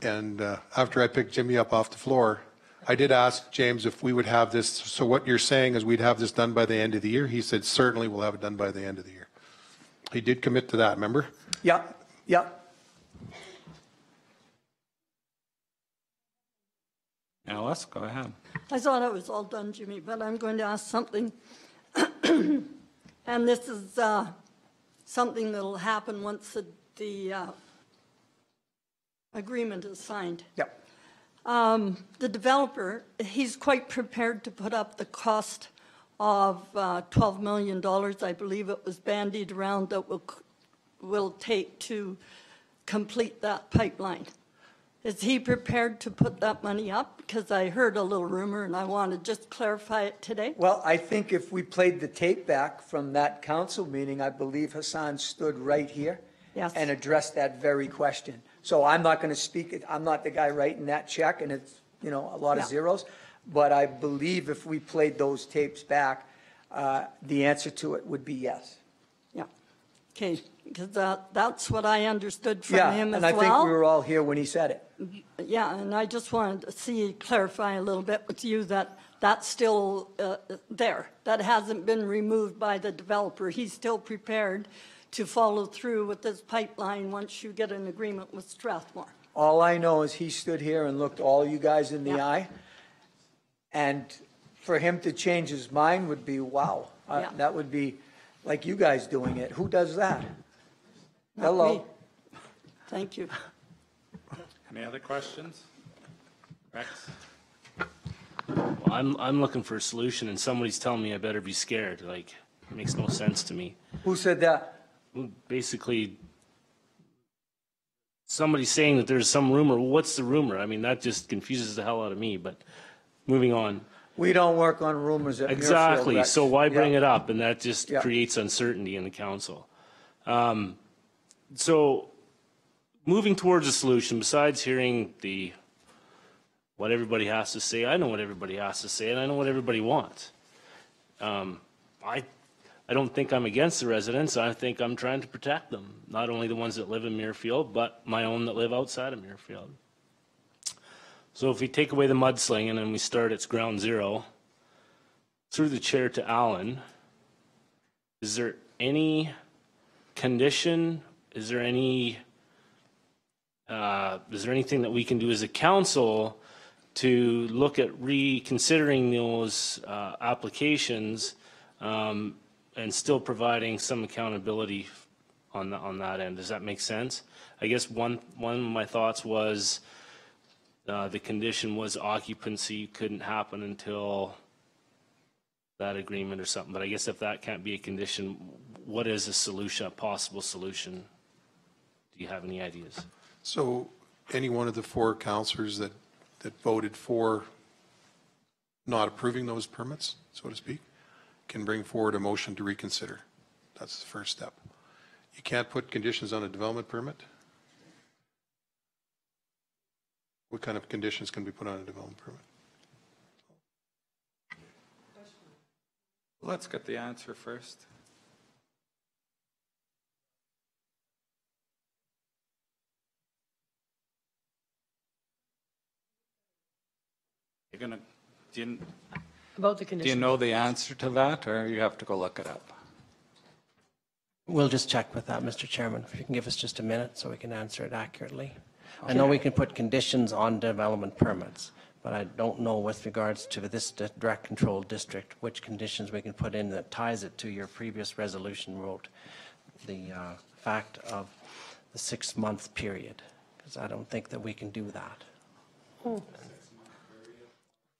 And uh, after I picked Jimmy up off the floor, I did ask James if we would have this, so what you're saying is we'd have this done by the end of the year? He said certainly we'll have it done by the end of the year. He did commit to that, remember? yeah, yeah. Alice, go ahead. I thought I was all done, Jimmy, but I'm going to ask something. [clears throat] And this is uh, something that'll happen once the- the uh, agreement is signed. Yep. Um, The developer, he's quite prepared to put up the cost of uh, $12 million, I believe it was bandied around, that will, will take to complete that pipeline. Is he prepared to put that money up? Because I heard a little rumor, and I want to just clarify it today. Well, I think if we played the tape back from that council meeting, I believe Hassan stood right here Yes. and addressed that very question. So I'm not going to speak, it. I'm not the guy writing that check, and it's, you know, a lot of Yeah. zeros. But I believe if we played those tapes back, uh, the answer to it would be yes. Yeah, okay, because that, that's what I understood from Yeah, him as well. and I think we well. were all here when he said it. Yeah, and I just wanted to see, clarify a little bit with you that that's still uh, there. That hasn't been removed by the developer. He's still prepared to follow through with this pipeline once you get an agreement with Strathmore. All I know is he stood here and looked all you guys in the Yeah. eye. And for him to change his mind would be, wow. Uh, Yeah. That would be like you guys doing it. Who does that? Hello? me. Thank you. Any other questions? Rex? Well, I'm, I'm looking for a solution and somebody's telling me I better be scared, like, it makes no sense to me. Who said that? Well, Basically, somebody's saying that there's some rumor, Well, what's the rumor? I mean, that just confuses the hell out of me, but moving on. We don't work on rumors at Muirfield, Exactly, Rex. so why bring Yeah. it up? And that just Yeah. creates uncertainty in the council. Um, So, moving towards a solution, besides hearing the, what everybody has to say, I know what everybody has to say, and I know what everybody wants. Um, I, I don't think I'm against the residents, I think I'm trying to protect them, not only the ones that live in Muirfield, but my own that live outside of Muirfield. So if we take away the mudslinging and then we start at ground zero, through the chair to Alan, is there any condition, is there any, uh, is there anything that we can do as a council to look at reconsidering those uh, applications um, and still providing some accountability on, the- on that end? Does that make sense? I guess one, one of my thoughts was, uh, the condition was occupancy couldn't happen until that agreement or something, but I guess if that can't be a condition, what is a solution, a possible solution? Do you have any ideas? So any one of the four councilors that, that voted for not approving those permits, so to speak, can bring forward a motion to reconsider. That's the first step. You can't put conditions on a development permit? What kind of conditions can be put on a development permit? Let's get the answer first. You're gonna, do you, About the do you condition. know the answer to that, or you have to go look it up? We'll just check with that, Mr. Chairman. If you can give us just a minute so we can answer it accurately. I know we can put conditions on development permits, but I don't know with regards to this di- direct control district, which conditions we can put in that ties it to your previous resolution wrote, the uh, fact of the six-month period, because I don't think that we can do that.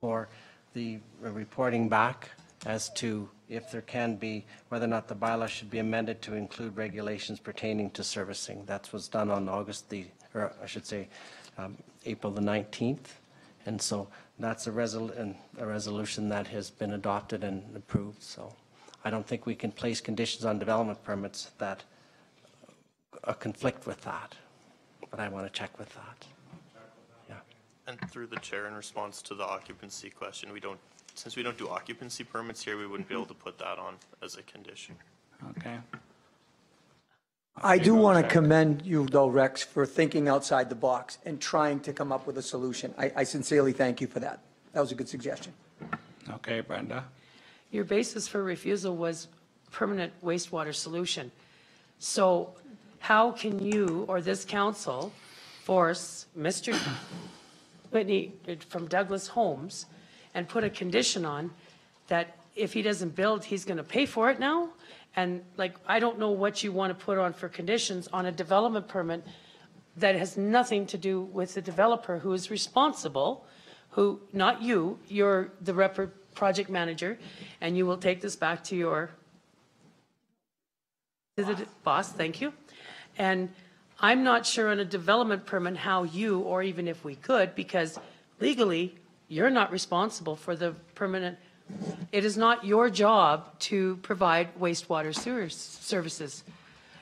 Or the reporting back as to if there can be, whether or not the bylaw should be amended to include regulations pertaining to servicing. That was done on August the, or I should say, um, April the 19th. And so that's a resol, a resolution that has been adopted and approved. So I don't think we can place conditions on development permits that uh, conflict with that. But I want to check with that. Yeah. And through the chair, in response to the occupancy question, we don't, since we don't do occupancy permits here, we wouldn't be able to put that on as a condition. Okay. I do want to commend you, though, Rex, for thinking outside the box and trying to come up with a solution. I I sincerely thank you for that. That was a good suggestion. Okay, Brenda? Your basis for refusal was permanent wastewater solution. So how can you or this council force Mr. Whitney from Douglas Homes and put a condition on that if he doesn't build, he's going to pay for it now? And like, I don't know what you want to put on for conditions on a development permit that has nothing to do with the developer who is responsible, who, not you, you're the rep, project manager, and you will take this back to your, to the boss, thank you. And I'm not sure on a development permit how you, or even if we could, because legally, you're not responsible for the permanent, it is not your job to provide wastewater sewers, services.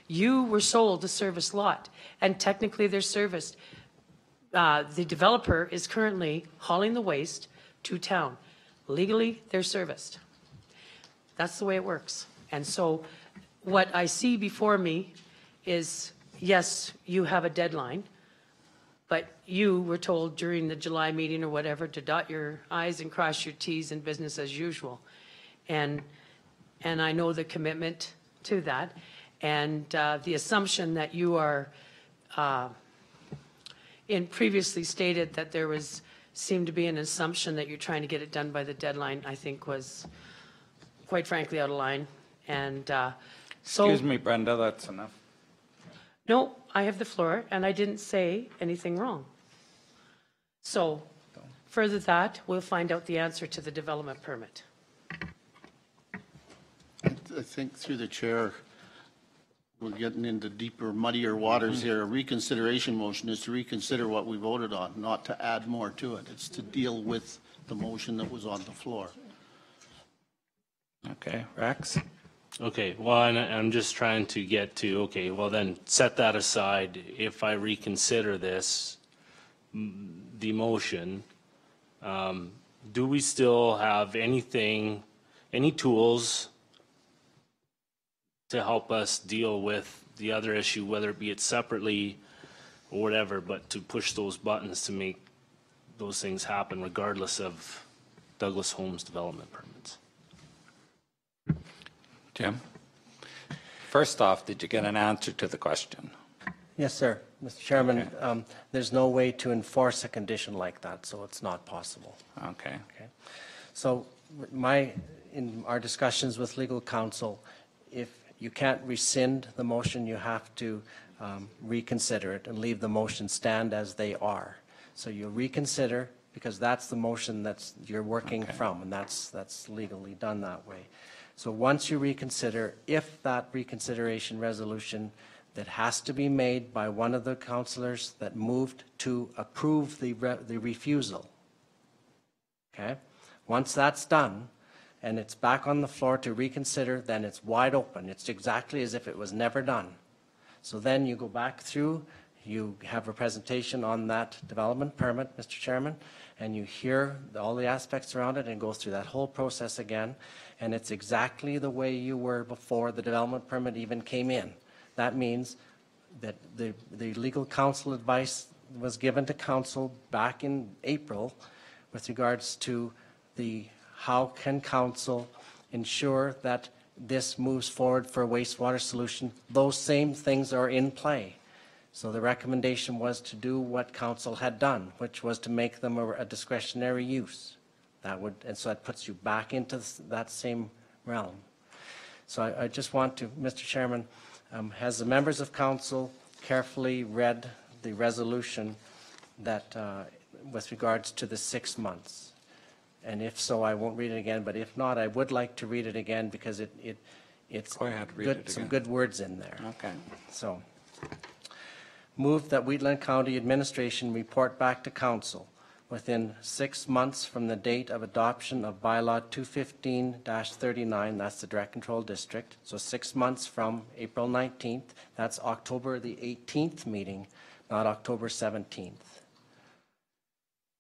You were sold a service lot, and technically they're serviced. Uh, The developer is currently hauling the waste to town. Legally, they're serviced. That's the way it works. And so what I see before me is, yes, you have a deadline, but you were told during the July meeting or whatever to dot your i's and cross your t's and business as usual. And, and I know the commitment to that. And uh, the assumption that you are uh, in previously stated that there was, seemed to be an assumption that you're trying to get it done by the deadline, I think was quite frankly out of line. And uh, so. Excuse me, Brenda, that's enough. No, I have the floor, and I didn't say anything wrong. So, further that, we'll find out the answer to the development permit. I think through the chair, we're getting into deeper, muddier waters here. A reconsideration motion is to reconsider what we voted on, not to add more to it. It's to deal with the motion that was on the floor. Okay, Rex? Okay, well, and I'm just trying to get to, okay, well then, set that aside. If I reconsider this, the motion, um, do we still have anything, any tools to help us deal with the other issue, whether it be it separately or whatever, but to push those buttons to make those things happen regardless of Douglas Homes development permits? Jim? First off, did you get an answer to the question? Yes, sir. Mr. Chairman, um, there's no way to enforce a condition like that, so it's not possible. Okay. Okay. So my, in our discussions with legal counsel, if you can't rescind the motion, you have to um, reconsider it and leave the motion stand as they are. So you reconsider, because that's the motion that's, you're working Okay. from, and that's, that's legally done that way. So once you reconsider, if that reconsideration resolution that has to be made by one of the councilors that moved to approve the, re- the refusal, Okay? Once that's done, and it's back on the floor to reconsider, then it's wide open. It's exactly as if it was never done. So then you go back through, you have a presentation on that development permit, Mr. Chairman, and you hear all the aspects around it and goes through that whole process again. And it's exactly the way you were before the development permit even came in. That means that the, the legal counsel advice was given to council back in April with regards to the, how can council ensure that this moves forward for a wastewater solution? Those same things are in play. So the recommendation was to do what council had done, which was to make them a a discretionary use. That would, and so that puts you back into s- that same realm. So I, I just want to, Mr. Chairman, um, has the members of council carefully read the resolution that, uh, with regards to the six months? And if so, I won't read it again, but if not, I would like to read it again because it, it, it's Go ahead, read good, it some again. good words in there. Okay. So, move that Wheatland County Administration report back to council within six months from the date of adoption of bylaw 215-39, that's the direct control district. So six months from April 19th, that's October the 18th meeting, not October 17th.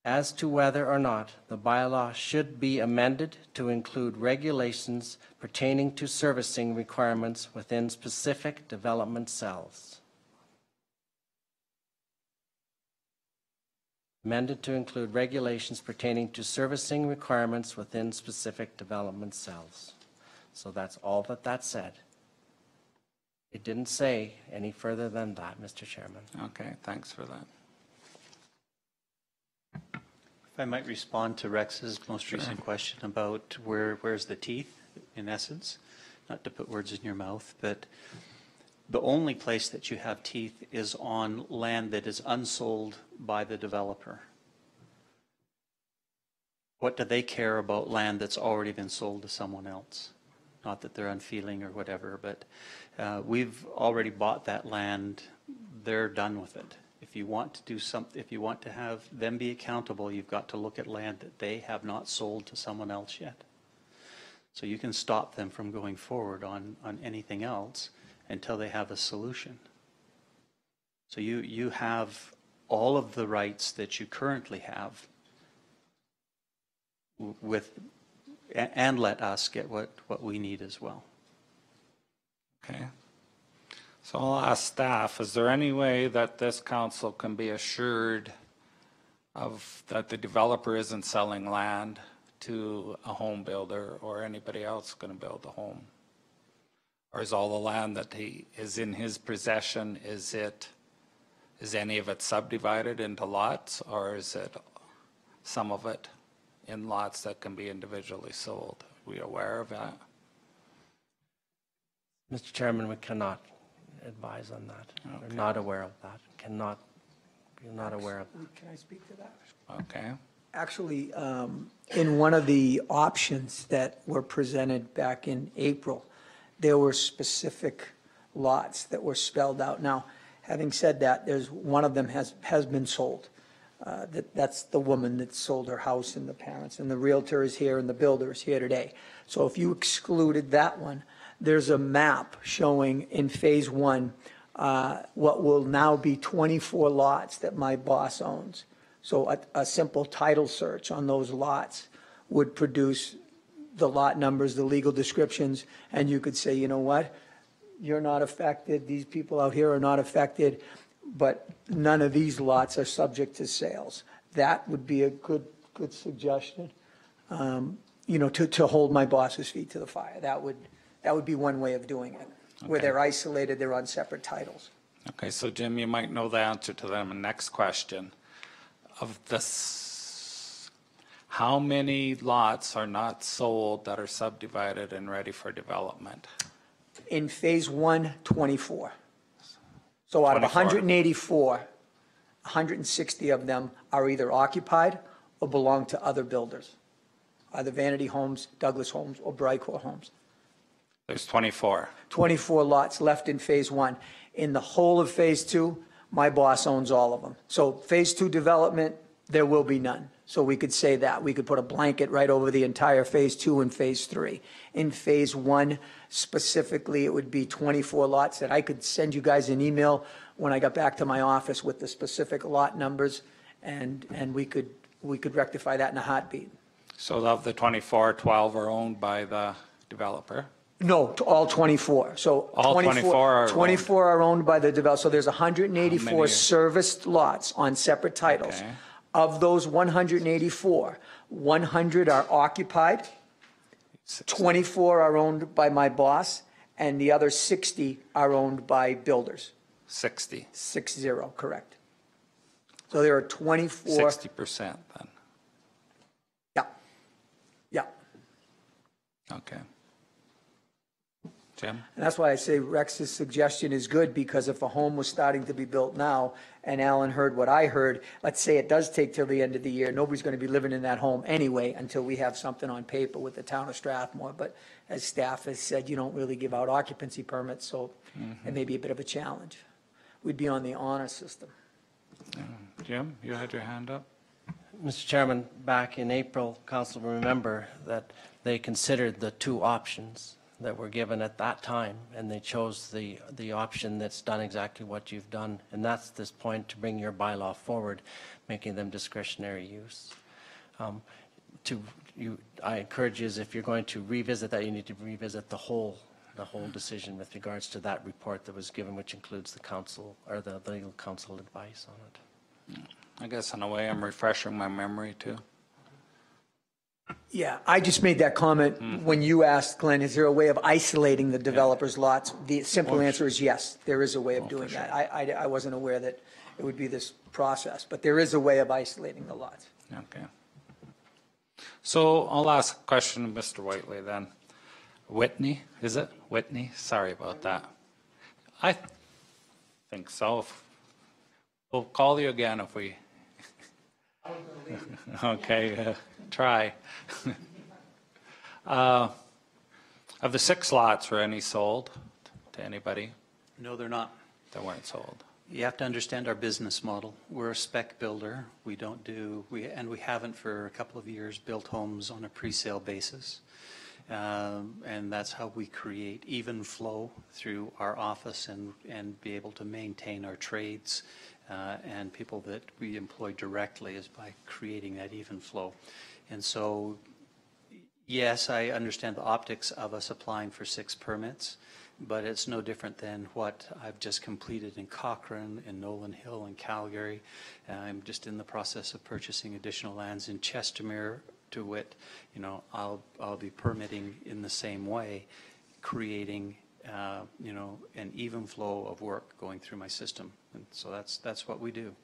As to whether or not the bylaw should be amended to include regulations pertaining to servicing requirements within specific development cells. Amended to include regulations pertaining to servicing requirements within specific development cells. So that's all that that said. It didn't say any further than that, Mr. Chairman. Okay, thanks for that. If I might respond to Rex's most recent question about where, where's the teeth, in essence, not to put words in your mouth, but the only place that you have teeth is on land that is unsold by the developer. What do they care about land that's already been sold to someone else? Not that they're unfeeling or whatever, but uh, we've already bought that land. They're done with it. If you want to do something, if you want to have them be accountable, you've got to look at land that they have not sold to someone else yet. So you can stop them from going forward on, on anything else until they have a solution. So you, you have all of the rights that you currently have with, and let us get what, what we need as well. Okay. So I'll ask staff, is there any way that this council can be assured of, that the developer isn't selling land to a home builder or anybody else going to build a home? Or is all the land that he, is in his possession, is it Is any of it subdivided into lots, or is it some of it in lots that can be individually sold? Are we aware of that? Mr. Chairman, we cannot advise on that. We're not aware of that. Cannot, you're not aware of. that. Can I speak to that? Okay, Actually, um, in one of the options that were presented back in April, there were specific lots that were spelled out. Now, having said that, there's, one of them has, has been sold. Uh, That, that's the woman that sold her house and the parents, and the Realtor is here and the builder is here today. So if you excluded that one, there's a map showing in Phase One uh, what will now be 24 lots that my boss owns. So a, a simple title search on those lots would produce the lot numbers, the legal descriptions, and you could say, you know what? You're not affected, these people out here are not affected, but none of these lots are subject to sales. That would be a good, good suggestion, um, you know, to, to hold my boss's feet to the fire. That would, that would be one way of doing it, where Okay. they're isolated, they're on separate titles. okay, so Jim, you might know the answer to that. My next question. Of this, how many lots are not sold that are subdivided and ready for development? In Phase One, 24. So out of 24. 184, 160 of them are either occupied or belong to other builders, either Vanity Homes, Douglas Homes, or Brycor Homes. There's 24. 24 lots left in Phase One. In the whole of Phase Two, my boss owns all of them. So Phase Two development, there will be none. So we could say that. We could put a blanket right over the entire Phase Two and Phase Three. In Phase One specifically, it would be 24 lots that I could send you guys an email when I got back to my office with the specific lot numbers, and, and we could, we could rectify that in a heartbeat. So of the 24, 12 are owned by the developer? No, to all 24. So All 24 are owned. 24 are owned by the developer. So there's How 184 many? serviced lots on separate titles. Okay. Of those 184, 100 are occupied, 24 are owned by my boss, and the other 60 are owned by builders. 60, Six zero, correct. So there are 24. 60% then, Yeah. Yeah. okay. Jim? And that's why I say Rex's suggestion is good, because if a home was starting to be built now, and Alan heard what I heard, let's say it does take till the end of the year, nobody's gonna be living in that home anyway until we have something on paper with the town of Strathmore, but as staff has said, you don't really give out occupancy permits, so it may be a bit of a challenge. We'd be on the honor system. Jim, you had your hand up? Mr. Chairman, back in April, council will remember that they considered the two options that were given at that time, and they chose the, the option that's done exactly what you've done. And that's this point to bring your bylaw forward, making them discretionary use. Um, To, you, I encourage you, is if you're going to revisit that, you need to revisit the whole, the whole decision with regards to that report that was given, which includes the council, or the legal counsel advice on it. I guess in a way, I'm refreshing my memory too. Yeah, I just made that comment when you asked, Glenn, is there a way of isolating the developer's lots? The simple answer is yes, there is a way of doing that. I, I, I wasn't aware that it would be this process, but there is a way of isolating the lots. Okay. So I'll ask a question of Mr. Whiteley then. Whitney, is it? Whitney? Sorry about that. I think so. We'll call you again if we. [laughs] Okay, uh, try. [laughs] Uh, Of the six lots, were any sold to anybody No, they're not. that weren't sold? You have to understand our business model. We're a spec builder. We don't do, we, and we haven't for a couple of years built homes on a pre-sale basis. Um, And that's how we create even flow through our office and, and be able to maintain our trades uh, and people that we employ directly is by creating that even flow. And so, yes, I understand the optics of us applying for six permits, but it's no different than what I've just completed in Cochrane, in Nolan Hill, in Calgary. I'm just in the process of purchasing additional lands in Chestermere, to wit, you know, I'll, I'll be permitting in the same way, creating uh, you know, an even flow of work going through my system. And so that's, that's what we do.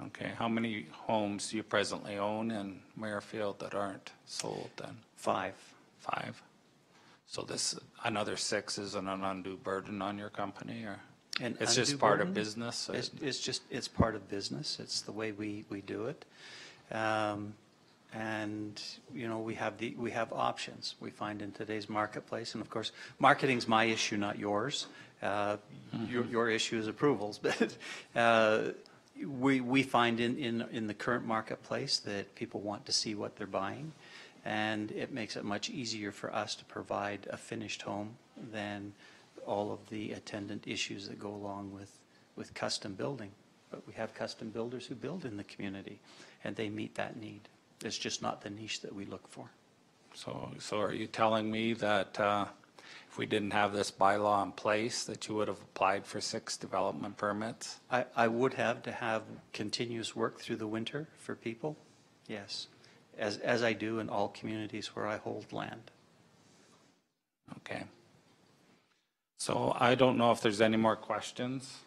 Okay, how many homes do you presently own in Muirfield that aren't sold then? Five. Five? So this, another six isn't an undue burden on your company, or? It's just part of burden? business? or- It's, it's just, it's part of business. It's the way we, we do it. Um, And, you know, we have the, we have options we find in today's marketplace. And of course, marketing's my issue, not yours. Uh, Your, your issue is approvals, [laughs] but uh, we, we find in, in, in the current marketplace that people want to see what they're buying. And it makes it much easier for us to provide a finished home than all of the attendant issues that go along with, with custom building. But we have custom builders who build in the community, and they meet that need. It's just not the niche that we look for. So, so are you telling me that uh, we didn't have this bylaw in place, that you would have applied for six development permits? I, I would have to have continuous work through the winter for people, yes, as, as I do in all communities where I hold land. Okay. So I don't know if there's any more questions.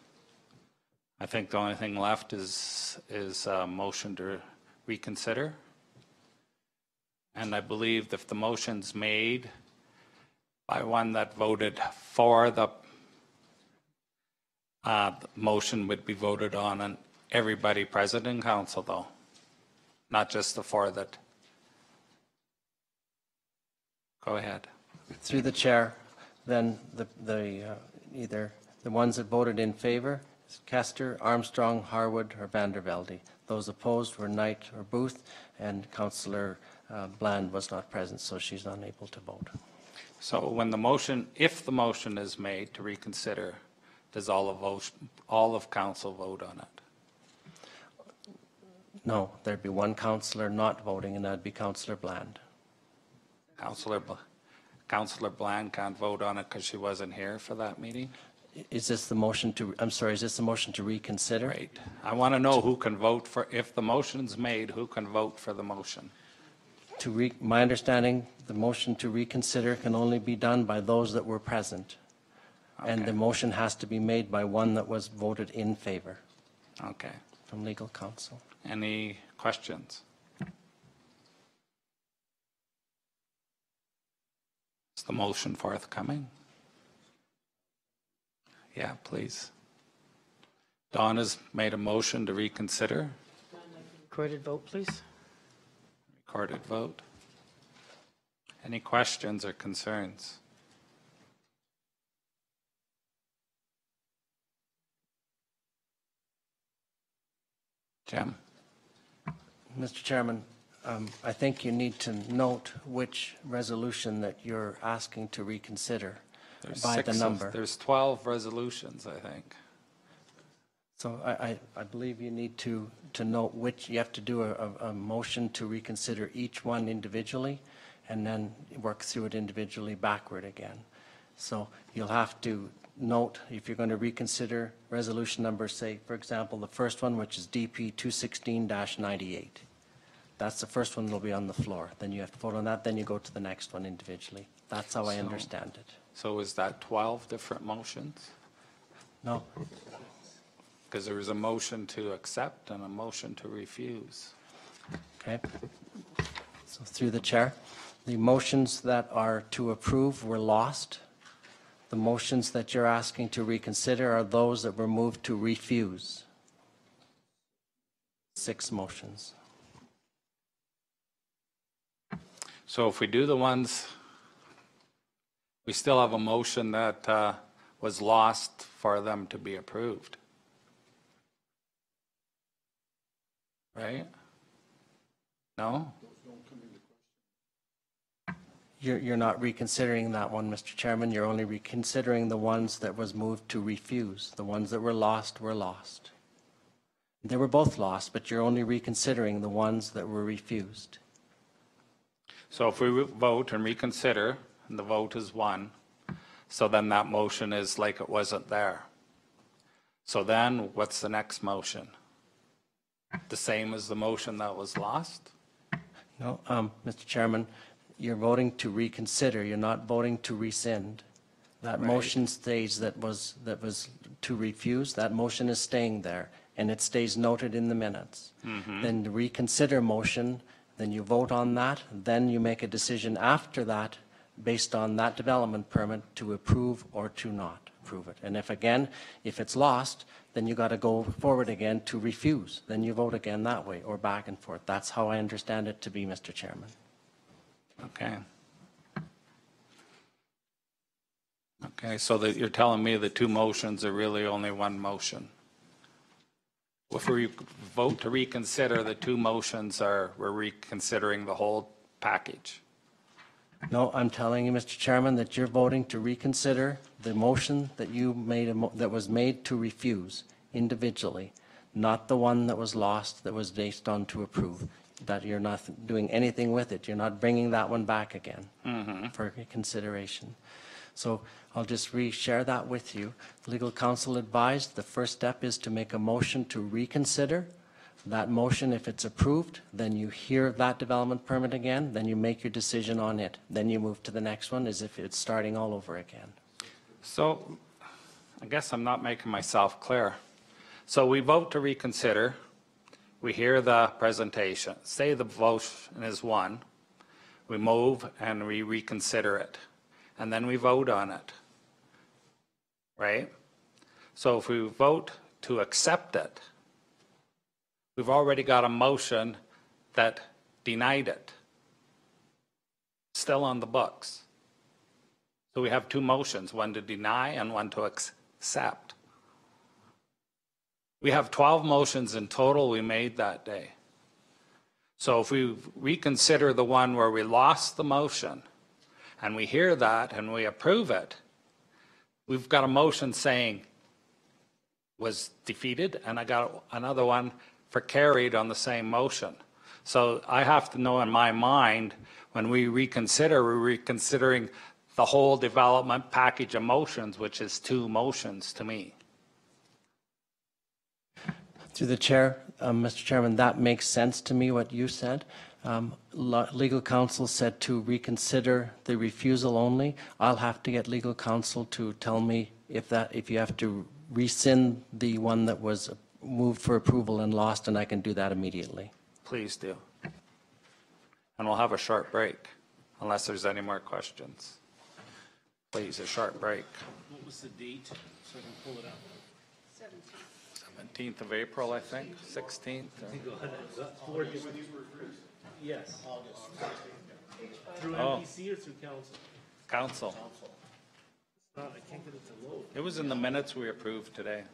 I think the only thing left is, is a motion to reconsider. And I believe if the motion's made by one that voted for the, uh, motion would be voted on and everybody present in council though, not just the four that. Go ahead. Through the chair, then the, the, uh, either the ones that voted in favor, Kester, Armstrong, Harwood, or Vandervelde. Those opposed were Knight or Booth, and Councillor uh, Bland was not present, so she's unable to vote. So when the motion, if the motion is made to reconsider, does all of, vote- all of council vote on it? No, there'd be one councillor not voting, and that'd be Councillor Bland. Councillor, Bl- Councillor Bland can't vote on it because she wasn't here for that meeting? Is this the motion to, I'm sorry, is this the motion to reconsider? Right. I want to know who can vote for, if the motion's made, who can vote for the motion? To re, my understanding, the motion to reconsider can only be done by those that were present. And Okay. the motion has to be made by one that was voted in favor Okay. from legal counsel. Any questions? Is the motion forthcoming? Yeah, please. Don has made a motion to reconsider. Recorded vote, please. Recorded vote. Any questions or concerns? Jim? Mr. Chairman, um, I think you need to note which resolution that you're asking to reconsider There's by the of- number. There's 12 resolutions, I think. So I, I, I believe you need to, to note which, you have to do a, a, a motion to reconsider each one individually and then work through it individually backward again. So you'll have to note, if you're going to reconsider resolution number, say, for example, the first one, which is DP 216-98. That's the first one that'll be on the floor. Then you have to vote on that, then you go to the next one individually. That's how I So- understand it. So is that 12 different motions? No, Because there was a motion to accept and a motion to refuse. Okay. So through the chair, the motions that are to approve were lost. The motions that you're asking to reconsider are those that were moved to refuse. Six motions. So if we do the ones, we still have a motion that uh, was lost for them to be approved. Right? No? You're, you're not reconsidering that one, Mr. Chairman. You're only reconsidering the ones that was moved to refuse. The ones that were lost were lost. They were both lost, but you're only reconsidering the ones that were refused. So if we vote and reconsider, and the vote is one, so then that motion is like it wasn't there. So then, what's the next motion? The same as the motion that was lost? No, um, Mr. Chairman, you're voting to reconsider, you're not voting to rescind. That motion stays that was, that was to refuse, that motion is staying there, and it stays noted in the minutes. Then the reconsider motion, then you vote on that, then you make a decision after that, based on that development permit, to approve or to not approve it. And if again, if it's lost, then you got to go forward again to refuse. Then you vote again that way, or back and forth. That's how I understand it to be, Mr. Chairman. Okay. Okay, so that you're telling me the two motions are really only one motion? If we vote to reconsider, the two motions are, we're reconsidering the whole package. No, I'm telling you, Mr. Chairman, that you're voting to reconsider the motion that you made, a mo- that was made to refuse individually, not the one that was lost, that was based on to approve. That you're not doing anything with it. You're not bringing that one back again mm-hmm. for consideration. So I'll just re-share that with you. Legal counsel advised the first step is to make a motion to reconsider. That motion, if it's approved, then you hear that development permit again, then you make your decision on it. Then you move to the next one as if it's starting all over again. So I guess I'm not making myself clear. So we vote to reconsider, we hear the presentation, say the motion is one, we move and we reconsider it, and then we vote on it. Right? So if we vote to accept it, we've already got a motion that denied it. Still on the books. So we have two motions, one to deny and one to accept. We have 12 motions in total we made that day. So if we reconsider the one where we lost the motion, and we hear that and we approve it, we've got a motion saying was defeated, and I got another one for carried on the same motion. So I have to know in my mind, when we reconsider, we're reconsidering the whole development package of motions, which is two motions to me. Through the chair, um, Mr. Chairman, that makes sense to me, what you said. Um, Legal counsel said to reconsider the refusal only. I'll have to get legal counsel to tell me if that, if you have to rescind the one that was moved for approval and lost, and I can do that immediately. Please do. And we'll have a short break, unless there's any more questions. Please, a short break. What was the date, so I can pull it up? 17th of April, I think, 16th. or- Yes. Through Oh. MPC or through council? Council. Uh, I can't get it to load. It was in the minutes we approved today.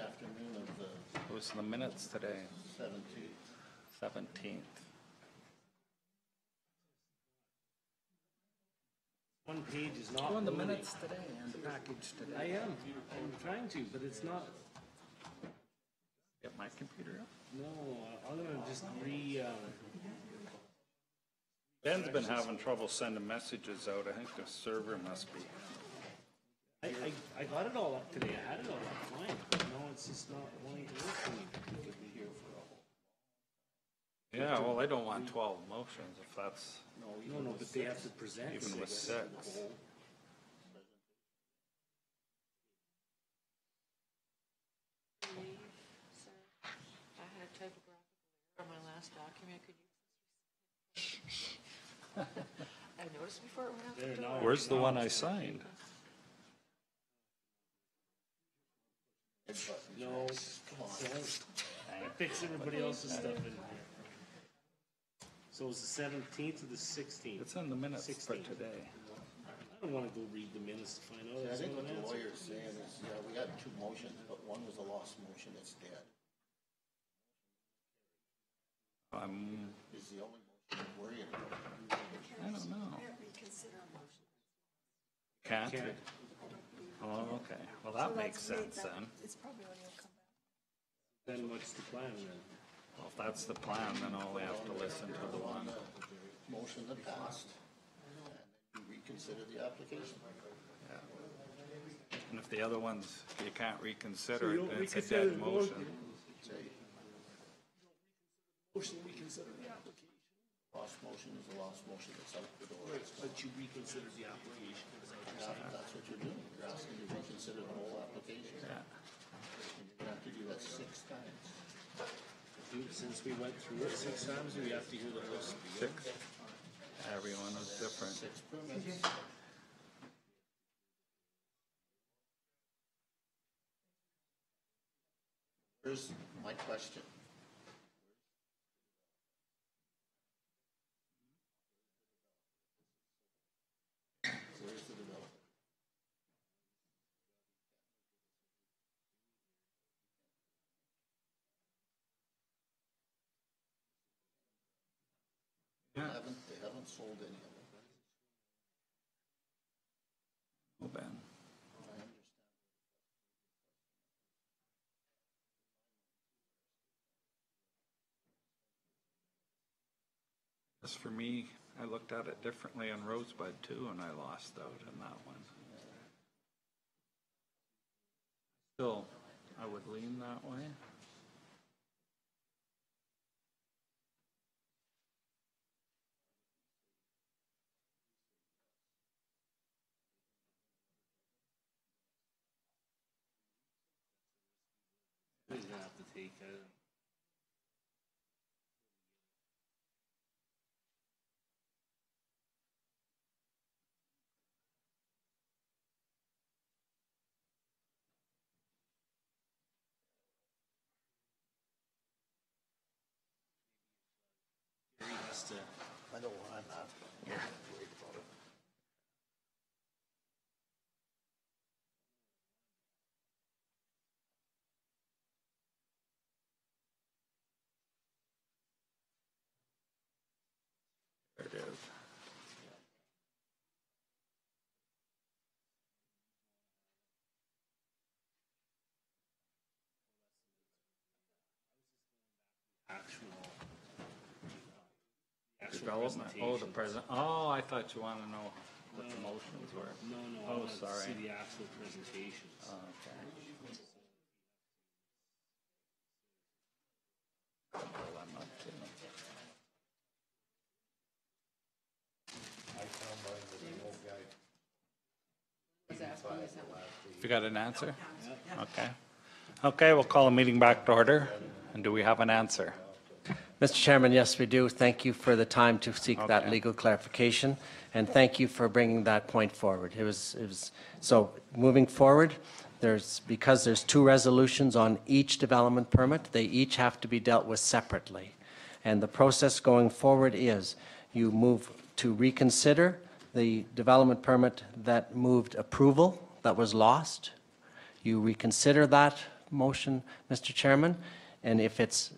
Afternoon of the It was in the minutes today, 17th. 17th. One page is not On the loading. minutes today and the package I today. am, I'm trying to, but it's not, Get my computer up. no, I'm gonna just re, um, Ben's been having trouble sending messages out. I think the server must be. I, I, I got it all up today, I had it all up fine, but no, it's just not wanting to work for me. Yeah, well, I don't want 12 motions if that's No, no, but they have to present even with six. six. I had a typographical error on my last document, could you? [laughs] I noticed before it went out the There, door. now Where's the one I signed? No, don't. I fix everybody else's stuff in here. So it was the seventeenth or the sixteenth? It's on the minutes for 16. today. I don't wanna go read the minutes to find out. I There's think no what the answer. lawyer's saying is, yeah, we got two motions, but one was a lost motion that's dead. I'm, Is the only motion we're worrying about. I don't know. Can't? Can't. Oh, okay. Well, that makes sense then. Then what's the plan then? Well, if that's the plan, then all we have to listen to the one. Motion that passed. And you reconsider the application. And if the other ones, you can't reconsider you it, don't then it's a reconsider dead the motion. Say, Motion to reconsider the application. Lost motion. motion is a lost motion that's out the door. But you reconsidered the application. That's what you're doing, you're asking to reconsider the whole application. And you're gonna have to do that six times. Since we went through it six times, we have to hear the whole spiel. Six. Everyone is different. Six permits. Here's my question. Where's the developer? They haven't, they haven't sold any of them. As for me, I looked at it differently on Rosebud too, and I lost out in that one. Still, I would lean that way. We're gonna have to take it. Gary has to I know I'm not. There it is. actual. actual Development, oh, the presentations. present, oh, I thought you wanted to know what the motions were. No, no, I Oh, wanted to sorry. see the actual presentations. Oh, okay. Hold on, not too much. You got an answer? Okay. Okay, we'll call the meeting back to order. And do we have an answer? Mr. Chairman, yes, we do. Thank you for the time to seek that legal clarification, and thank you for bringing that point forward. It was, it was, so moving forward, there's, because there's two resolutions on each development permit, they each have to be dealt with separately. And the process going forward is, you move to reconsider the development permit that moved approval, that was lost. You reconsider that motion, Mr. Chairman, and if it's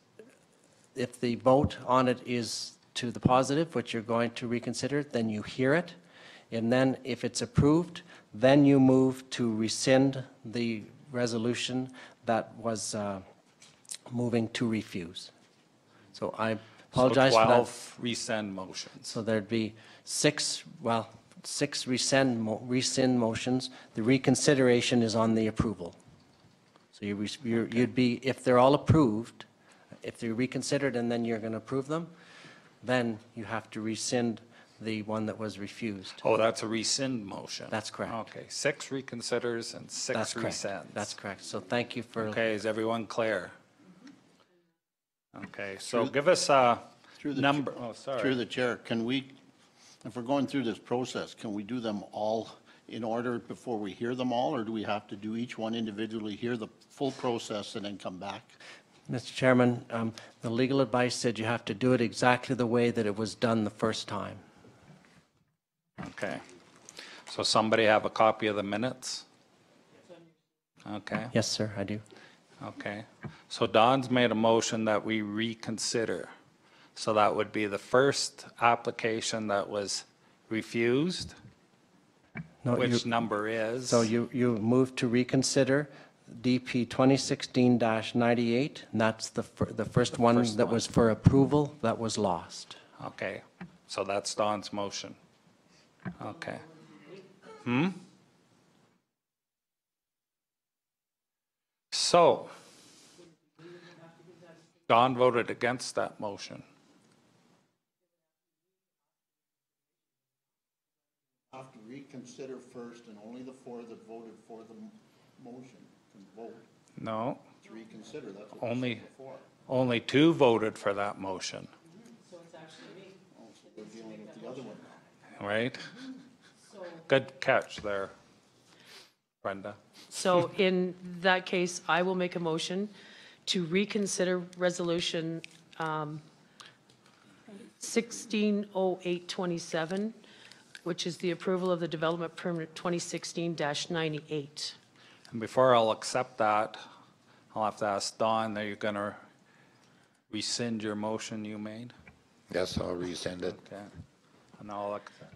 if the vote on it is to the positive, which you're going to reconsider, then you hear it. And then if it's approved, then you move to rescind the resolution that was uh, moving to refuse. So I apologize So for that. 12 rescind motions. So there'd be six, well, six rescind, mo- rescind motions. The reconsideration is on the approval. So you, res- you're- you'd be, if they're all approved, if they're reconsidered and then you're going to approve them, then you have to rescind the one that was refused. Oh, that's a rescind motion? That's correct. Okay, six reconsiders and That's six correct. rescinds. That's correct. So thank you for, Okay, is everyone clear? Okay, so give us a Through the- number, oh, sorry. Through the chair, can we, if we're going through this process, can we do them all in order before we hear them all? Or do we have to do each one individually, hear the full process and then come back? Mr. Chairman, um, the legal advice said you have to do it exactly the way that it was done the first time. Okay. So somebody have a copy of the minutes? Okay, Yes, sir, I do. okay. So Don's made a motion that we reconsider. So that would be the first application that was refused, No, you- which number is? So you, you move to reconsider DP 2016-98, and that's the, fir- the first one first that one. was for approval that was lost. Okay, so that's Don's motion. Okay. Hmm? So, Don voted against that motion. have to reconsider first, and only the four that voted for the m- motion can vote No, to reconsider. That's what we only, said before. only two voted for that motion, So it's actually me. Oh, so We're dealing with the other one now. right? Good catch there, Brenda. So in that case, I will make a motion to reconsider Resolution um, 160827, which is the approval of the development permit 2016-98. And before I'll accept that, I'll have to ask Don, are you going to rescind your motion you made? Yes, I'll rescind it. Okay. And I'll accept.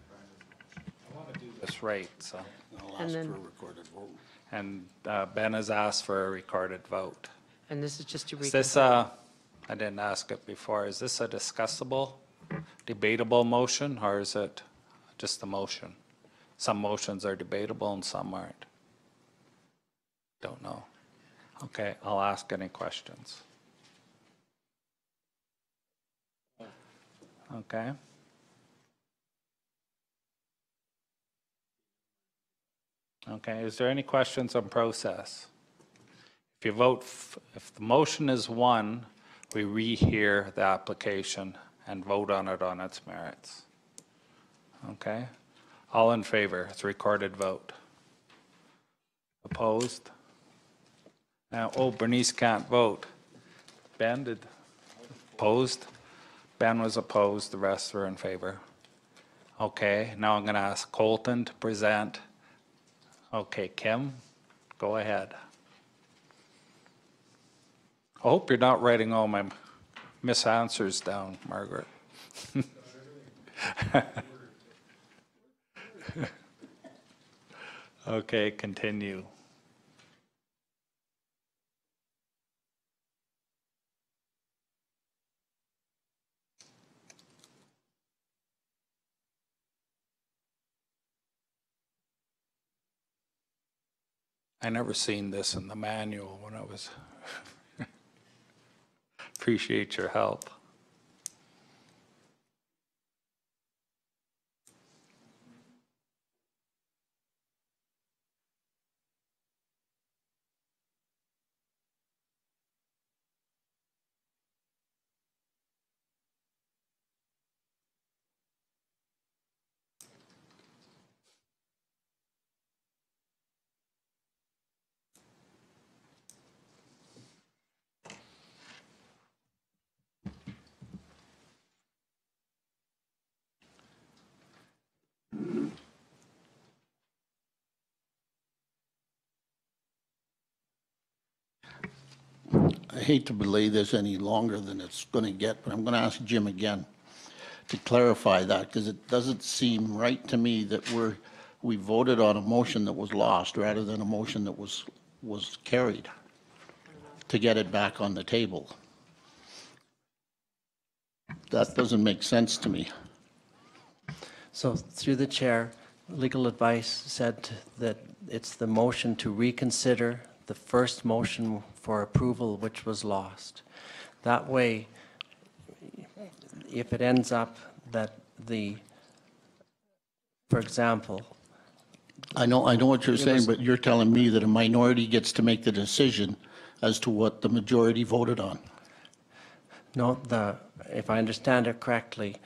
I want this right, so. I'll And ask then- for a recorded vote. And uh, Ben has asked for a recorded vote. And this is just to Is this reconsider. a, I didn't ask it before, is this a discussable, debatable motion, or is it just a motion? Some motions are debatable and some aren't. Don't know. Okay, I'll ask any questions. Okay. Okay, is there any questions on process? If you vote, if the motion is won, we rehear the application and vote on it on its merits. Okay? All in favor, it's recorded vote. Opposed? Now, oh, Bernice can't vote. Ben did, opposed? Ben was opposed, the rest were in favor. Okay, now I'm going to ask Colton to present. Okay, Kim, go ahead. I hope you're not writing all my misanswers down, Margaret. [laughs] Okay, continue. I never seen this in the manual when I was. [laughs] Appreciate your help. I hate to belay this any longer than it's going to get, but I'm going to ask Jim again to clarify that, because it doesn't seem right to me that we're, we voted on a motion that was lost rather than a motion that was, was carried to get it back on the table. That doesn't make sense to me. So through the chair, legal advice said that it's the motion to reconsider the first motion for approval which was lost. That way, if it ends up that the, for example, I know, I know what you're saying, but you're telling me that a minority gets to make the decision as to what the majority voted on. No, the, if I understand it correctly,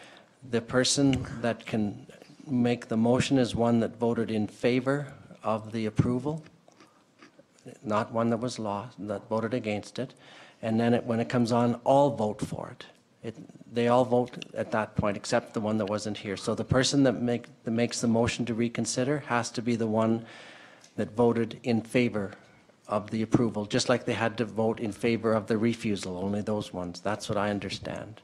the person that can make the motion is one that voted in favor of the approval, not one that was lost, that voted against it. And then it, when it comes on, all vote for it. It, they all vote at that point, except the one that wasn't here. So the person that make, that makes the motion to reconsider has to be the one that voted in favor of the approval, just like they had to vote in favor of the refusal, only those ones. That's what I understand.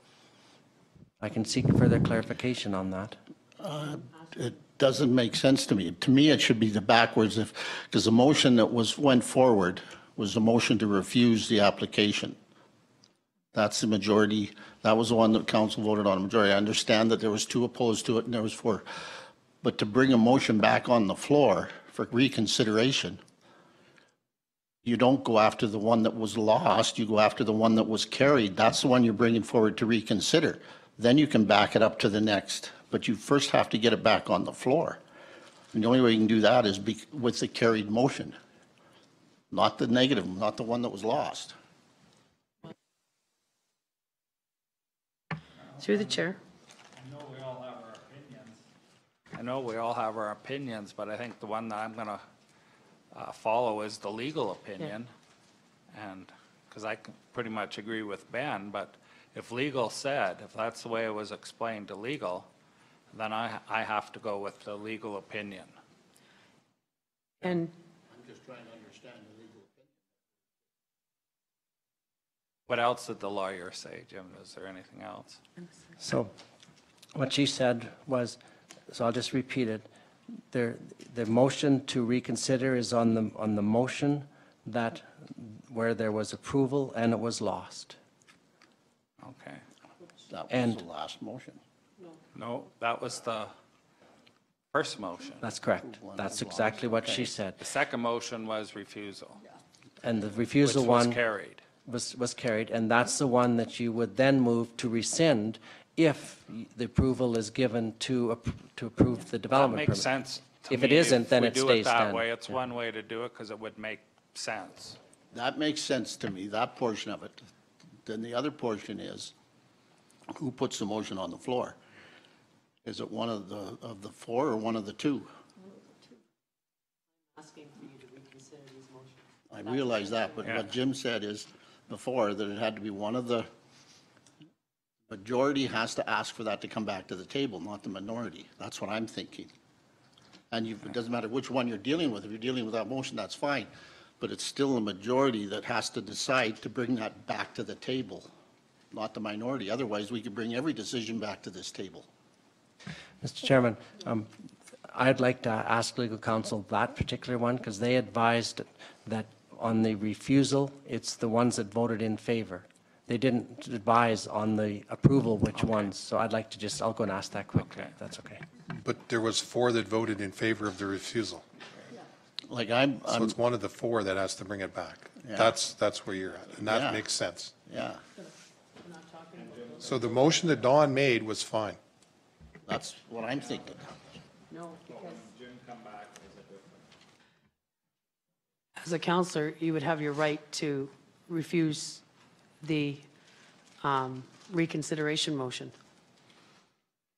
I can seek further clarification on that. Uh, it doesn't make sense to me. To me, it should be the backwards if, because the motion that was, went forward was the motion to refuse the application. That's the majority, that was the one that council voted on, a majority. I understand that there was two opposed to it and there was four. But to bring a motion back on the floor for reconsideration, you don't go after the one that was lost, you go after the one that was carried. That's the one you're bringing forward to reconsider. Then you can back it up to the next, but you first have to get it back on the floor. And the only way you can do that is be, with the carried motion, not the negative, not the one that was lost. Through the chair. I know we all have our opinions. I know we all have our opinions, but I think the one that I'm gonna uh, follow is the legal opinion. And, because I can pretty much agree with Ben, but if legal said, if that's the way it was explained to legal, then I, I have to go with the legal opinion. And I'm just trying to understand the legal opinion. What else did the lawyer say, Jim? Is there anything else? So what she said was, so I'll just repeat it. There, the motion to reconsider is on the, on the motion that, where there was approval and it was lost. Okay. That was And- the last motion. No, that was the first motion. That's correct. That's exactly what she said. The second motion was refusal, And the which refusal was one carried. was, was carried, and that's the one that you would then move to rescind if the approval is given to, ap- to approve the That development permit. makes sense to If it me. isn't, then we it do stays that standing. way, It's Yeah. one way to do it because it would make sense. That makes sense to me, that portion of it. Then the other portion is, who puts the motion on the floor? Is it one of the, of the four or one of the two? asking for you to reconsider these motions. I realize that, but Yeah. what Jim said is before, that it had to be one of the, majority has to ask for that to come back to the table, not the minority. That's what I'm thinking. And you, it doesn't matter which one you're dealing with. If you're dealing with that motion, that's fine. But it's still a majority that has to decide to bring that back to the table, not the minority. Otherwise, we could bring every decision back to this table. Mr. Chairman, um, I'd like to ask legal counsel that particular one, because they advised that on the refusal, it's the ones that voted in favor. They didn't advise on the approval which ones, so I'd like to just, I'll go and ask that quickly, Okay. if that's okay. But there was four that voted in favor of the refusal. Like I'm, So I'm, it's one of the four that has to bring it back. Yeah. That's, that's where you're at, and Yeah. that makes sense. yeah, So the motion that Don made was fine. That's what I'm thinking. No, because. Jim, come back as a councillor, you would have your right to refuse the um, reconsideration motion.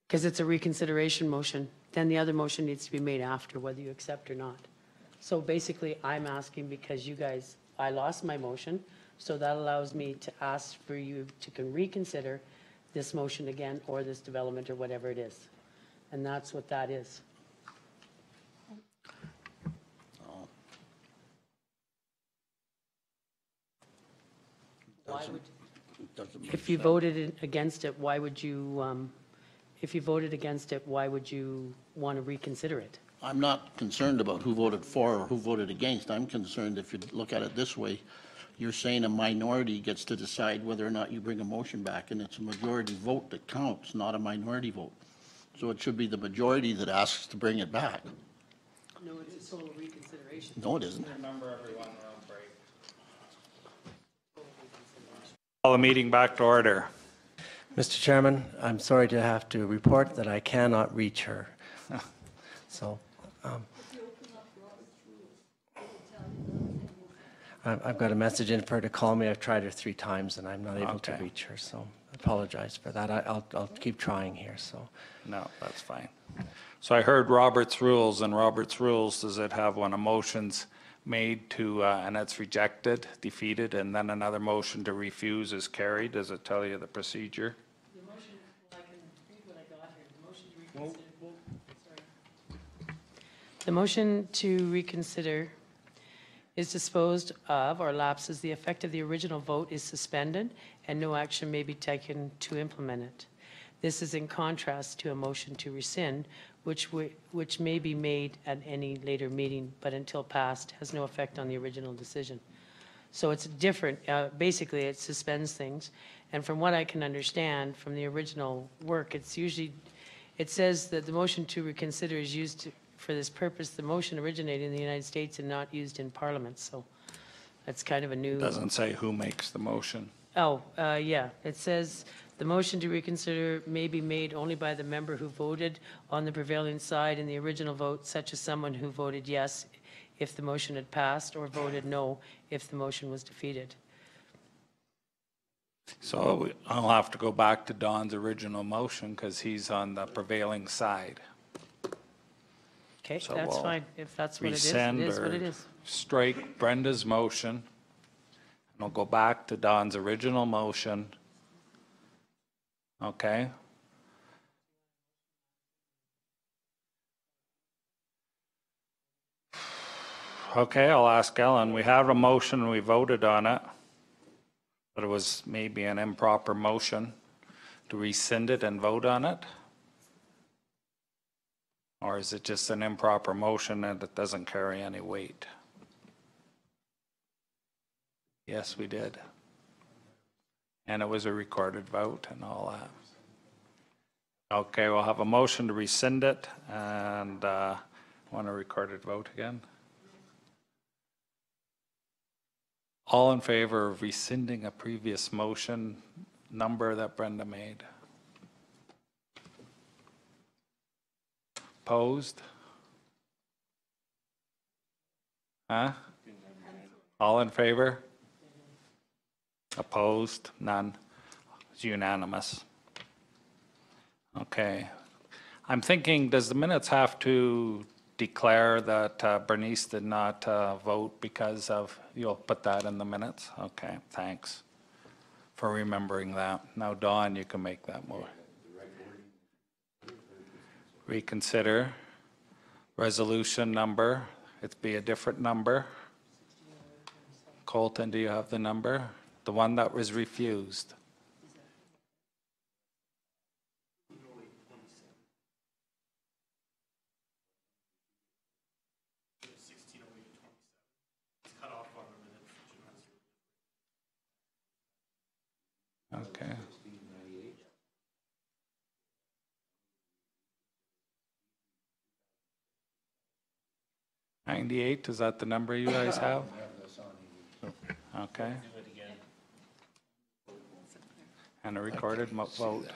Because it's a reconsideration motion, then the other motion needs to be made after, whether you accept or not. So basically, I'm asking because you guys, I lost my motion, so that allows me to ask for you to can reconsider this motion again, or this development, or whatever it is. And that's what that is. Why would, Doesn't make if you sense. voted it- against it, why would you, um, if you voted against it, why would you want to reconsider it? I'm not concerned about who voted for or who voted against. I'm concerned if you look at it this way, you're saying a minority gets to decide whether or not you bring a motion back, and it's a majority vote that counts, not a minority vote. So it should be the majority that asks to bring it back. No, it's a total reconsideration. No, it isn't. Remember everyone, we're on break. Call the meeting back to order. Mr. Chairman, I'm sorry to have to report that I cannot reach her. [laughs] So, um, I've I've got a message in for her to call me. I've tried her three times, and I'm not able to Okay. reach her, so I apologize for that. I- I'll, I'll keep trying here, so. No, that's fine. So I heard Robert's rules, and Robert's rules, does it have when a motion's made to, uh, and it's rejected, defeated, and then another motion to refuse is carried? Does it tell you the procedure? The motion, well, I can read what I got here. The motion to reconsider. sorry. The motion to reconsider is disposed of or lapses. The effect of the original vote is suspended and no action may be taken to implement it. This is in contrast to a motion to rescind, which, wi- which may be made at any later meeting, but until passed, has no effect on the original decision. So it's different, uh, basically, it suspends things. And from what I can understand from the original work, it's usually, it says that the motion to reconsider is used to- for this purpose. The motion originated in the United States and not used in Parliament, so that's kind of a new. Doesn't say who makes the motion. Oh, uh, yeah, it says, The motion to reconsider may be made only by the member who voted on the prevailing side in the original vote, such as someone who voted yes if the motion had passed, or voted no if the motion was defeated. So I'll have to go back to Don's original motion because he's on the prevailing side. Okay, So that's we'll fine. If that's what it is, it Rescind is what or it is. strike Brenda's motion. And we'll go back to Don's original motion. Okay? Okay, I'll ask Ellen. We have a motion, we voted on it. But it was maybe an improper motion. To rescind it and vote on it? Or is it just an improper motion and it doesn't carry any weight? Yes, we did. And it was a recorded vote and all that. Okay, we'll have a motion to rescind it and uh, want a recorded vote again? All in favor of rescinding a previous motion number that Brenda made? Opposed? Huh? All in favor? Opposed? None. It's unanimous. Okay. I'm thinking, does the minutes have to declare that uh, Bernice did not uh, vote because of, you'll put that in the minutes? Okay, thanks for remembering that. Now, Don, you can make that more. Reconsider resolution number, it'd be a different number. Colton, do you have the number? The one that was refused? 98, is that the number you guys [laughs] have? Okay. And a recorded vote.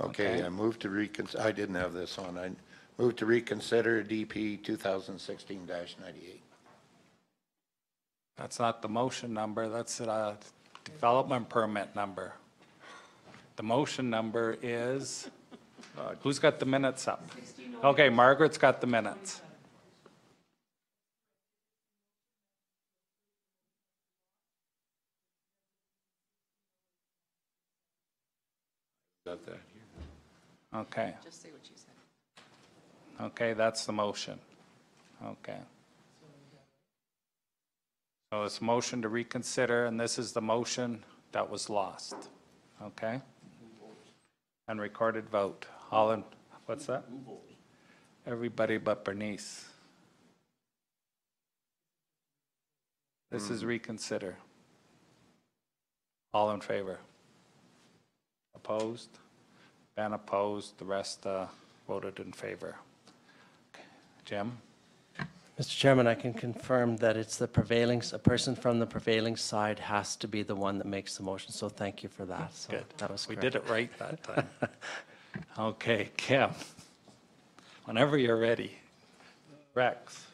Okay, I move to recon, I didn't have this on. I move to reconsider DP 2016-98. That's not the motion number, that's the development permit number. The motion number is uh, who's got the minutes up? Okay, Margaret's got the minutes. Got that? here. Okay, Just say what you said. okay, that's the motion. Okay. So it's motion to reconsider, and this is the motion that was lost. Okay? And recorded vote. All in, what's that? Everybody but Bernice. This is reconsider. All in favor? Opposed? Ben opposed, the rest uh, voted in favor. Okay. Jim? Mr. Chairman, I can confirm that it's the prevailing, a person from the prevailing side has to be the one that makes the motion, so thank you for that. So Good. That was We correct. did it right that time. [laughs] Okay, Kim, whenever you're ready. Rex?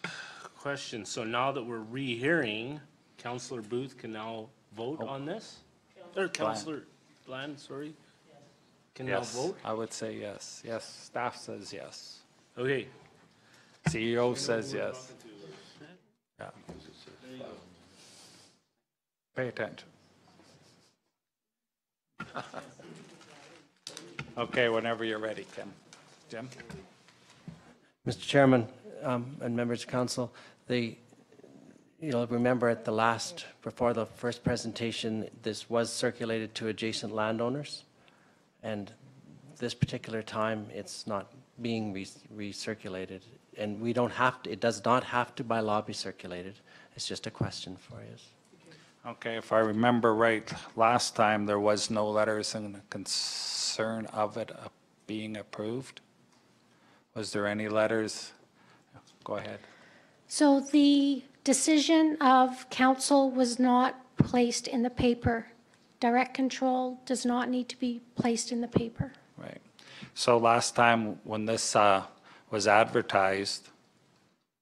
Question, so now that we're rehearing, Councillor Booth can now vote oh. on this? Or Councillor Bland, sorry? Can now vote? I would say yes. Yes, staff says yes. Okay, CEO says yes. Yeah. Pay attention. [laughs] Okay, whenever you're ready, Kim. Jim? Mr. Chairman um, and members of council, the, you know, remember at the last, before the first presentation, this was circulated to adjacent landowners. And this particular time, it's not being re- recirculated. And we don't have to, it does not have to by law be circulated. It's just a question for you. Okay, if I remember right, last time there was no letters in concern of it uh, being approved. Was there any letters? Go ahead. So the decision of council was not placed in the paper direct control does not need to be placed in the paper. Right. So last time when this uh, was advertised,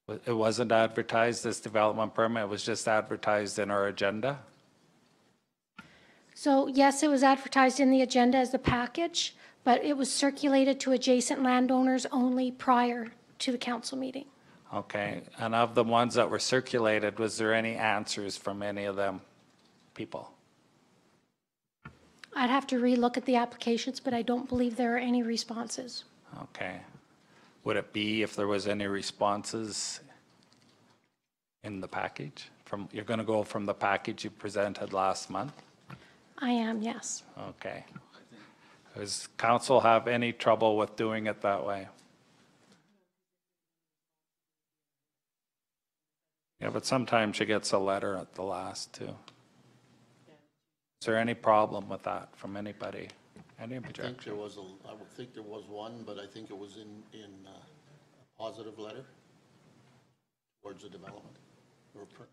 it wasn't advertised, this development permit, it was just advertised in our agenda? So yes, it was advertised in the agenda as the package, but it was circulated to adjacent landowners only prior to the council meeting. Okay, and of the ones that were circulated, was there any answers from any of them people? I'd have to relook at the applications, but I don't believe there are any responses. Okay. Would it be if there was any responses in the package? From, you're going to go from the package you presented last month? I am, yes. Okay. Does council have any trouble with doing it that way? Yeah, but sometimes she gets a letter at the last too. Is there any problem with that from anybody? Any I think objection? there was a, I would think there was one, but I think it was in, in uh, a positive letter towards the development. or per-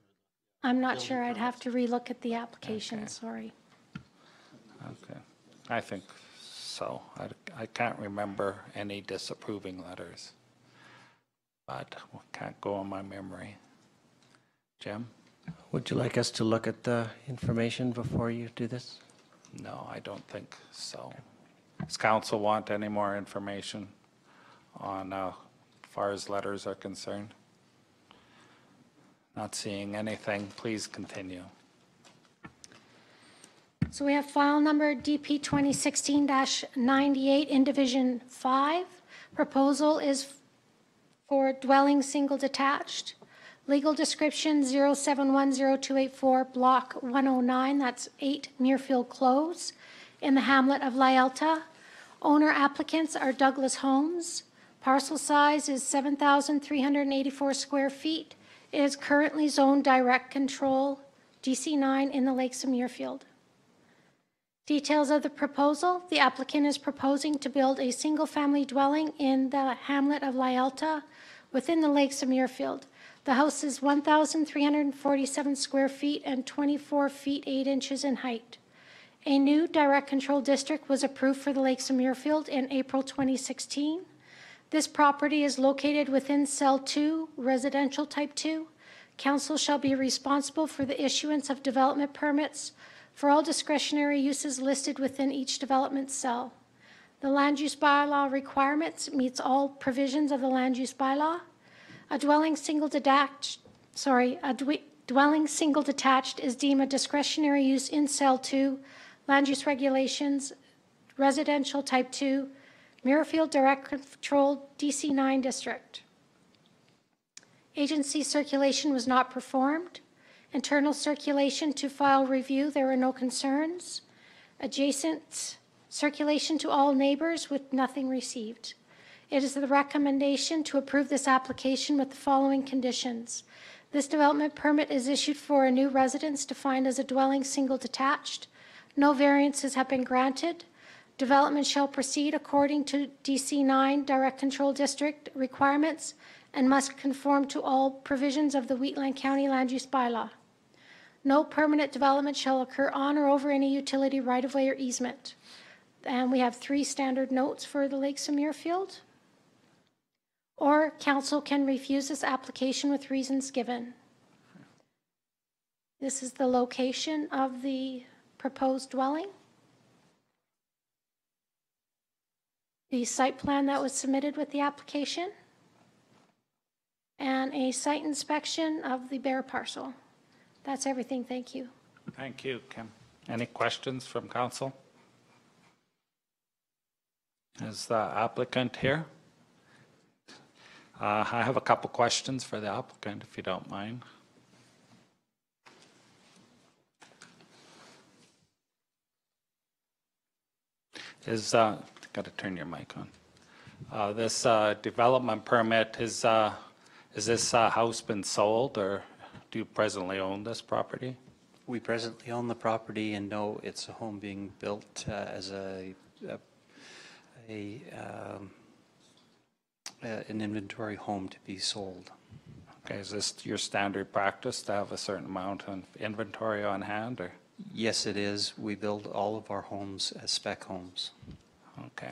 I'm not sure. I'd have to relook at the application, sorry. Okay, I think so. I, I can't remember any disapproving letters. But can't go on my memory. Jim? Would you like us to look at the information before you do this? No, I don't think so. Does council want any more information on, uh, far as letters are concerned? Not seeing anything, please continue. So we have file number DP 2016-98 in Division 5. Proposal is for dwelling single detached. Legal description 0710284, Block 109, that's 8 Muirfield Close, in the hamlet of Lyalta. Owner applicants are Douglas Homes. Parcel size is 7,384 square feet. It is currently zoned direct control, DC9 in the Lakes of Muirfield. Details of the proposal, the applicant is proposing to build a single-family dwelling in the hamlet of Lyalta within the Lakes of Muirfield. The house is 1,347 square feet and 24 feet 8 inches in height. A new direct control district was approved for the Lakes of Muirfield in April 2016. This property is located within Cell 2, Residential Type 2. Council shall be responsible for the issuance of development permits for all discretionary uses listed within each development cell. The land use bylaw requirements meets all provisions of the land use bylaw. A dwelling single detached, sorry, a dwelling single detached is deemed a discretionary use in Cell 2, Land Use Regulations, Residential Type 2, Muirfield Direct Control DC9 District. Agency circulation was not performed. Internal circulation to file review, there were no concerns. Adjacent circulation to all neighbors with nothing received. It is the recommendation to approve this application with the following conditions. This development permit is issued for a new residence defined as a dwelling single detached. No variances have been granted. Development shall proceed according to DC 9 Direct Control District requirements and must conform to all provisions of the Wheatland County Land Use Bylaw. No permanent development shall occur on or over any utility right-of-way or easement. And we have three standard notes for the Lake of Muirfield. Or council can refuse this application with reasons given. This is the location of the proposed dwelling. The site plan that was submitted with the application. And a site inspection of the bare parcel. That's everything, thank you. Thank you, Kim. Any questions from council? Is the applicant here? Uh, I have a couple questions for the applicant, if you don't mind. Is, uh, got to turn your mic on. Uh, This uh, development permit, is, uh, is this uh, house been sold, or do you presently own this property? We presently own the property and know it's a home being built uh, as a, a- a, um, Uh, an inventory home to be sold. Okay, is this your standard practice to have a certain amount of inventory on hand, or? Yes, it is. We build all of our homes as spec homes. Okay.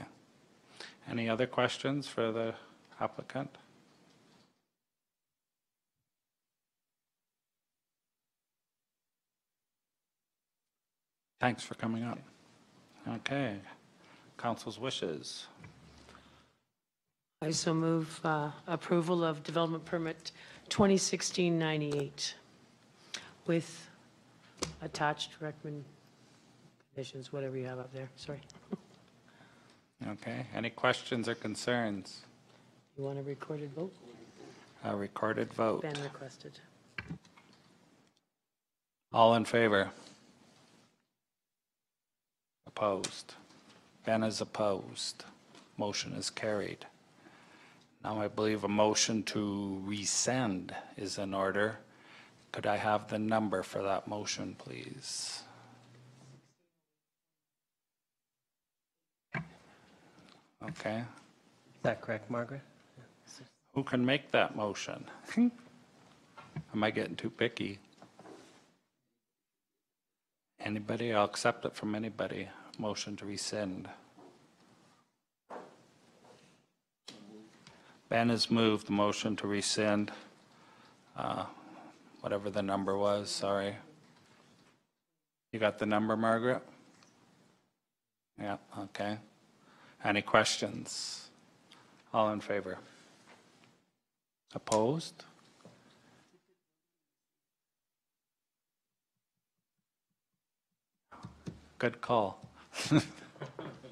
Any other questions for the applicant? Thanks for coming up. Okay. Council's wishes. I so move uh, approval of development permit 2016-98 with attached recommend conditions, whatever you have up there, sorry. Okay. Any questions or concerns? You want a recorded vote? A recorded vote. Ben requested. All in favor? Opposed? Ben is opposed. Motion is carried. Now I believe a motion to rescind is in order. Could I have the number for that motion, please? Okay. Is that correct, Margaret? Who can make that motion? Am I getting too picky? Anybody? I'll accept it from anybody. Motion to rescind. Ben has moved the motion to rescind, uh, whatever the number was, sorry. You got the number, Margaret? Yeah, okay. Any questions? All in favor? Opposed? Good call. [laughs]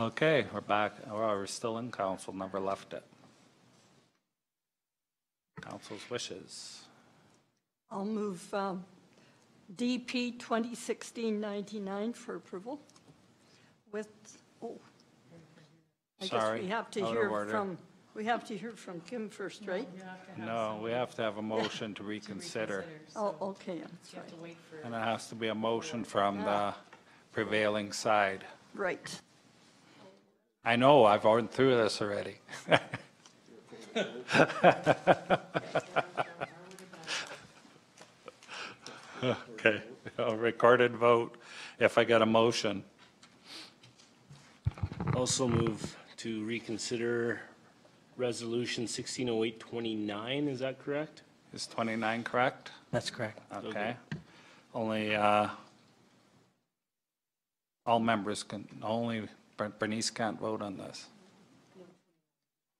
Okay, we're back, oh, we're still in council, never left it. Council's wishes. I'll move um, DP 2016-99 for approval with, oh. I guess Sorry, we have to out of hear order. from, we have to hear from Kim first, right? No, we have to have a [laughs] motion to reconsider, Oh, okay, that's right. and it has to be a motion from the prevailing side. Right. I know, I've gone through this already. Okay, a recorded vote, if I get a motion. Also move to reconsider resolution 160829, is that correct? Is 29 correct? That's correct. Okay. Only, uh, all members can, only Ber- Bernice can't vote on this. It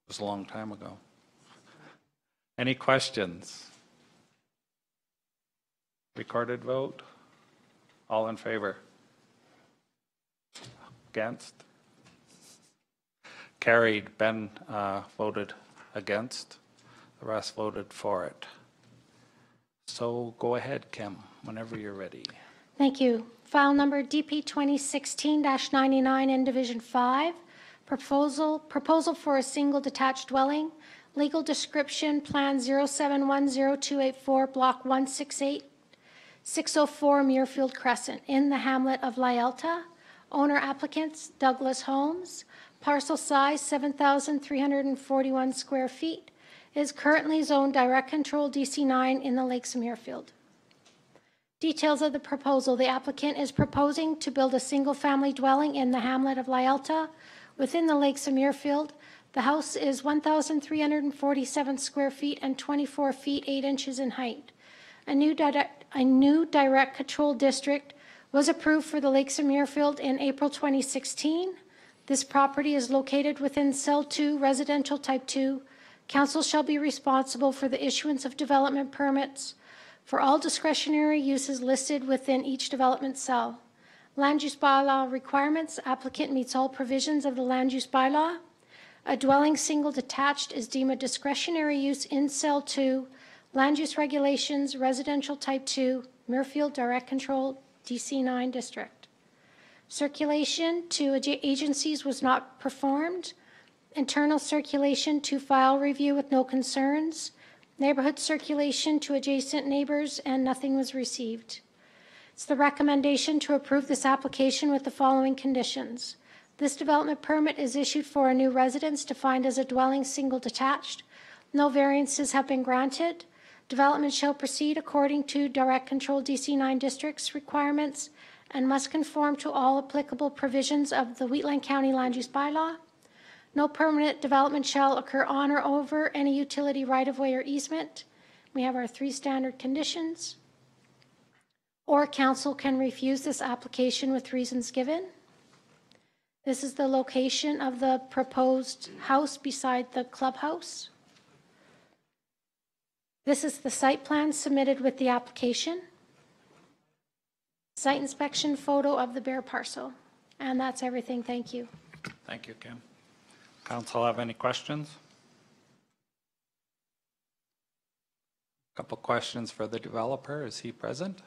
was a long time ago. Any questions? Recorded vote? All in favor? Against? Carried. Ben uh, voted against. The rest voted for it. So go ahead, Kim, whenever you're ready. Thank you. File number DP 2016-99 in Division 5, proposal, proposal for a single detached dwelling, legal description, Plan 0710284, Block 168, 604 Muirfield Crescent, in the hamlet of Lyalta. Owner applicants Douglas Homes. Parcel size 7,341 square feet. Is currently zoned direct control DC9 in the Lakes Muirfield. Details of the proposal. The applicant is proposing to build a single-family dwelling in the hamlet of Lyalta within the Lakes of Muirfield. The house is 1,347 square feet and 24 feet 8 inches in height. A new direct, a new direct control district was approved for the Lakes of Muirfield in April 2016. This property is located within Cell 2 Residential Type 2. Council shall be responsible for the issuance of development permits for all discretionary uses listed within each development cell. Land use bylaw requirements, applicant meets all provisions of the land use bylaw. A dwelling single detached is deemed a discretionary use in Cell 2, Land Use Regulations, Residential Type 2, Muirfield Direct Control, DC9 District. Circulation to ag- agencies was not performed. Internal circulation to file review with no concerns. Neighborhood circulation to adjacent neighbors, and nothing was received. It's the recommendation to approve this application with the following conditions. This development permit is issued for a new residence defined as a dwelling single detached. No variances have been granted. Development shall proceed according to direct control DC9 district's requirements and must conform to all applicable provisions of the Wheatland County Land Use Bylaw. No permanent development shall occur on or over any utility right-of-way or easement. We have our three standard conditions. Or council can refuse this application with reasons given. This is the location of the proposed house beside the clubhouse. This is the site plan submitted with the application. Site inspection photo of the bare parcel. And that's everything. Thank you. Thank you, Kim. Council have any questions? A Couple questions for the developer. Is he present?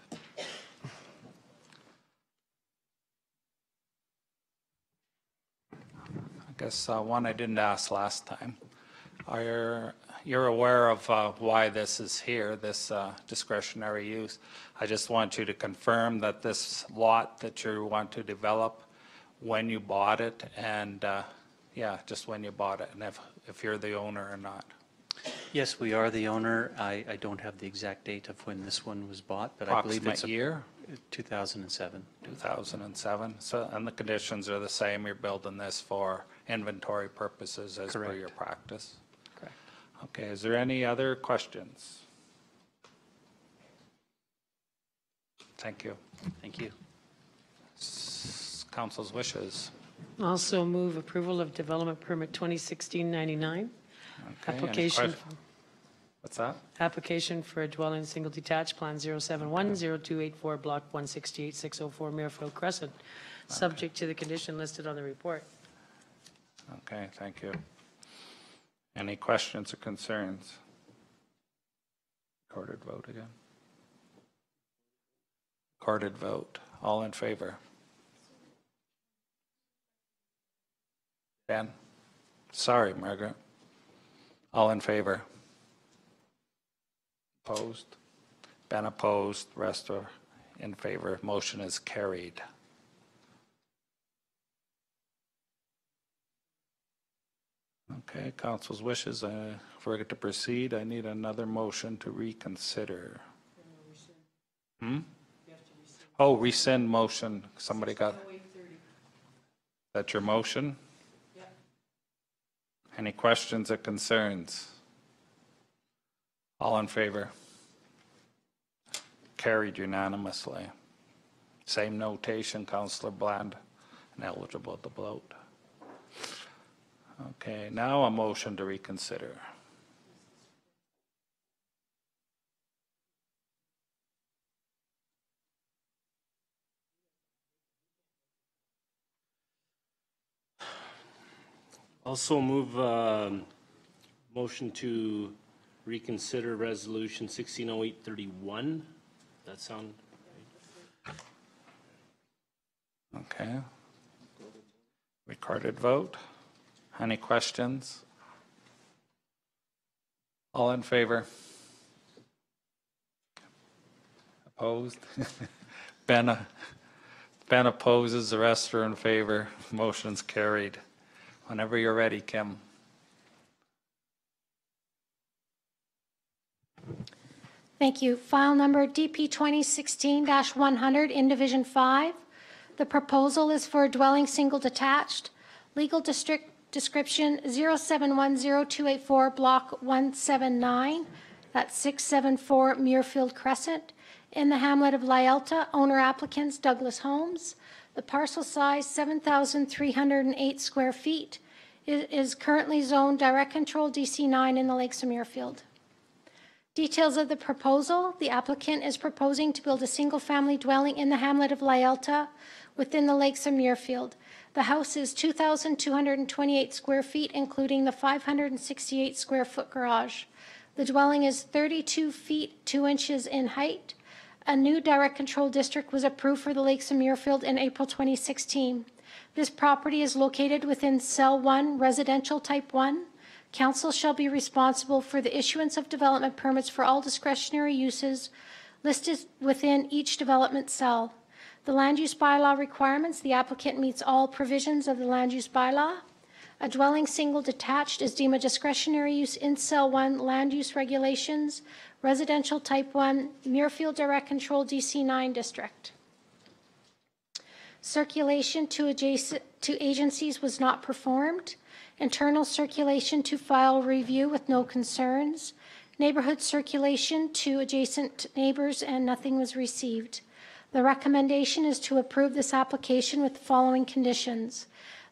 I guess uh, one I didn't ask last time. Are you, you're aware of uh, why this is here, this uh, discretionary use? I just want you to confirm that this lot that you want to develop, when you bought it, and, uh, yeah, just when you bought it, and if, if you're the owner or not. Yes, we are the owner. I, I don't have the exact date of when this one was bought, but I believe it's Approximate year? 2007. 2007. So, and the conditions are the same, you're building this for inventory purposes as per Correct. your practice? Correct. Okay, is there any other questions? Thank you. Thank you. S- Council's wishes. Also move approval of development permit 2016-99. Okay, any Application, ques- What's that? application for a dwelling single detached, Plan 071-0284, Block 168-604, Muirfield Crescent, subject to the condition listed on the report. Okay, thank you. Any questions or concerns? Recorded vote again. Recorded vote. All in favor? Ben? Sorry, Margaret. All in favor? Opposed? Ben opposed, rest are in favor. Motion is carried. Okay, council's wishes. Uh, If we're to proceed, I need another motion to reconsider. Hmm? Oh, rescind motion. Somebody got? That's your motion? Any questions or concerns? All in favor? Carried unanimously. Same notation, Councilor Bland, and eligible to vote. Okay, now a motion to reconsider. Also move, um, motion to reconsider resolution 160831. That sound, Okay. Recorded vote. Any questions? All in favor? Opposed? [laughs] Ben, uh, Ben opposes, the rest are in favor. Motion's carried. Whenever you're ready, Kim. Thank you. File number DP 2016-100 in Division 5. The proposal is for a dwelling single detached. Legal district description 0710284, Block 179. That's 674 Muirfield Crescent. In the hamlet of Lyalta, owner applicants Douglas Homes. The parcel size 7,308 square feet. is currently zoned direct control DC9 in the Lakes of Muirfield. Details of the proposal, the applicant is proposing to build a single-family dwelling in the hamlet of Lyalta within the lakes of Muirfield. The house is 2,228 square feet, including the 568 square foot garage. The dwelling is 32 feet 2 inches in height. A new direct control district was approved for the lakes of Muirfield in April 2016. This property is located within Cell 1 Residential Type 1. Council shall be responsible for the issuance of development permits for all discretionary uses listed within each development cell. The land use bylaw requirements, the applicant meets all provisions of the land use bylaw. A dwelling single detached is deemed a discretionary use in Cell 1 Land Use Regulations, Residential Type 1, Muirfield Direct Control DC 9 District. Circulation to adjacent, to agencies was not performed. Internal circulation to file review with no concerns. Neighborhood circulation to adjacent neighbors and nothing was received. The recommendation is to approve this application with the following conditions.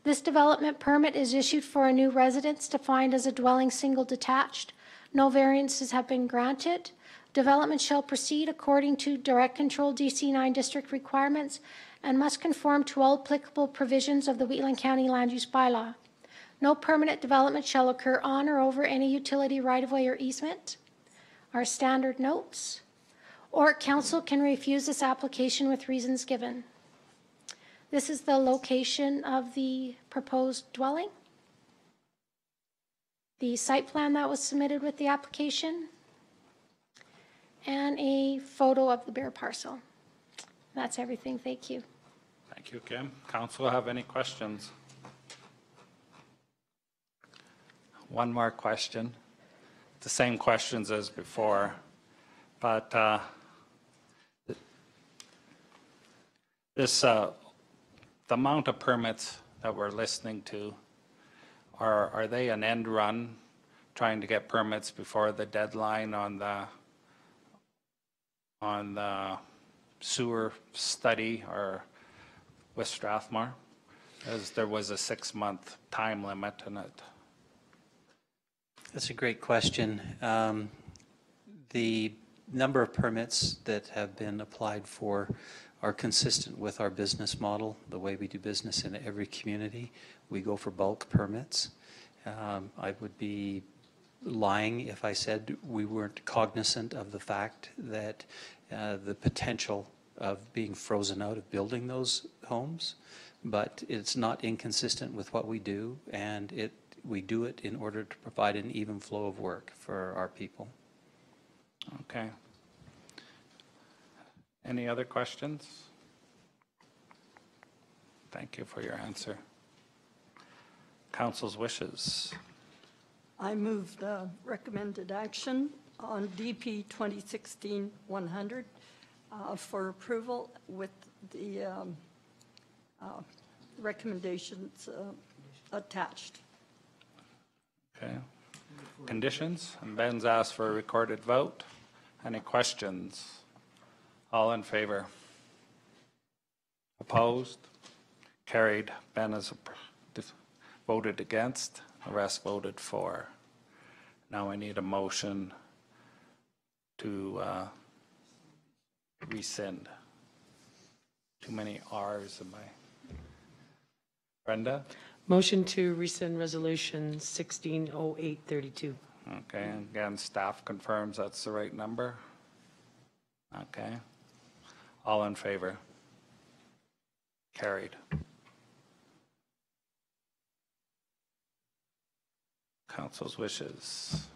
This development permit is issued for a new residence defined as a dwelling single detached. No variances have been granted. Development shall proceed according to direct control DC 9 district requirements and must conform to all applicable provisions of the Wheatland County Land Use Bylaw. No permanent development shall occur on or over any utility right-of-way or easement. Our standard notes. Or council can refuse this application with reasons given. This is the location of the proposed dwelling. The site plan that was submitted with the application. And a photo of the bare parcel. That's everything. Thank you. Thank you, Kim. Council have any questions? One more question. The same questions as before, but uh, this, uh, the amount of permits that we're listening to, are, are they an end run, trying to get permits before the deadline on the, on the sewer study or with Strathmore? As there was a six-month time limit in it. That's a great question. Um, The number of permits that have been applied for are consistent with our business model, the way we do business in every community. We go for bulk permits. Um, I would be lying if I said we weren't cognizant of the fact that uh, the potential of being frozen out of building those homes, but it's not inconsistent with what we do, and it, we do it in order to provide an even flow of work for our people. Okay. Any other questions? Thank you for your answer. Council's wishes. I move the recommended action on DP 2016-100 uh, for approval with the um, uh, recommendations uh, attached. Okay. Conditions? And Ben's asked for a recorded vote. Any questions? All in favor? Opposed? Carried. Ben has appro- dis- voted against. The rest voted for. Now I need a motion to uh, rescind. Too many Rs in my. Brenda? Motion to rescind Resolution 160832. Okay, again, staff confirms that's the right number. Okay. All in favor? Carried. Council's wishes.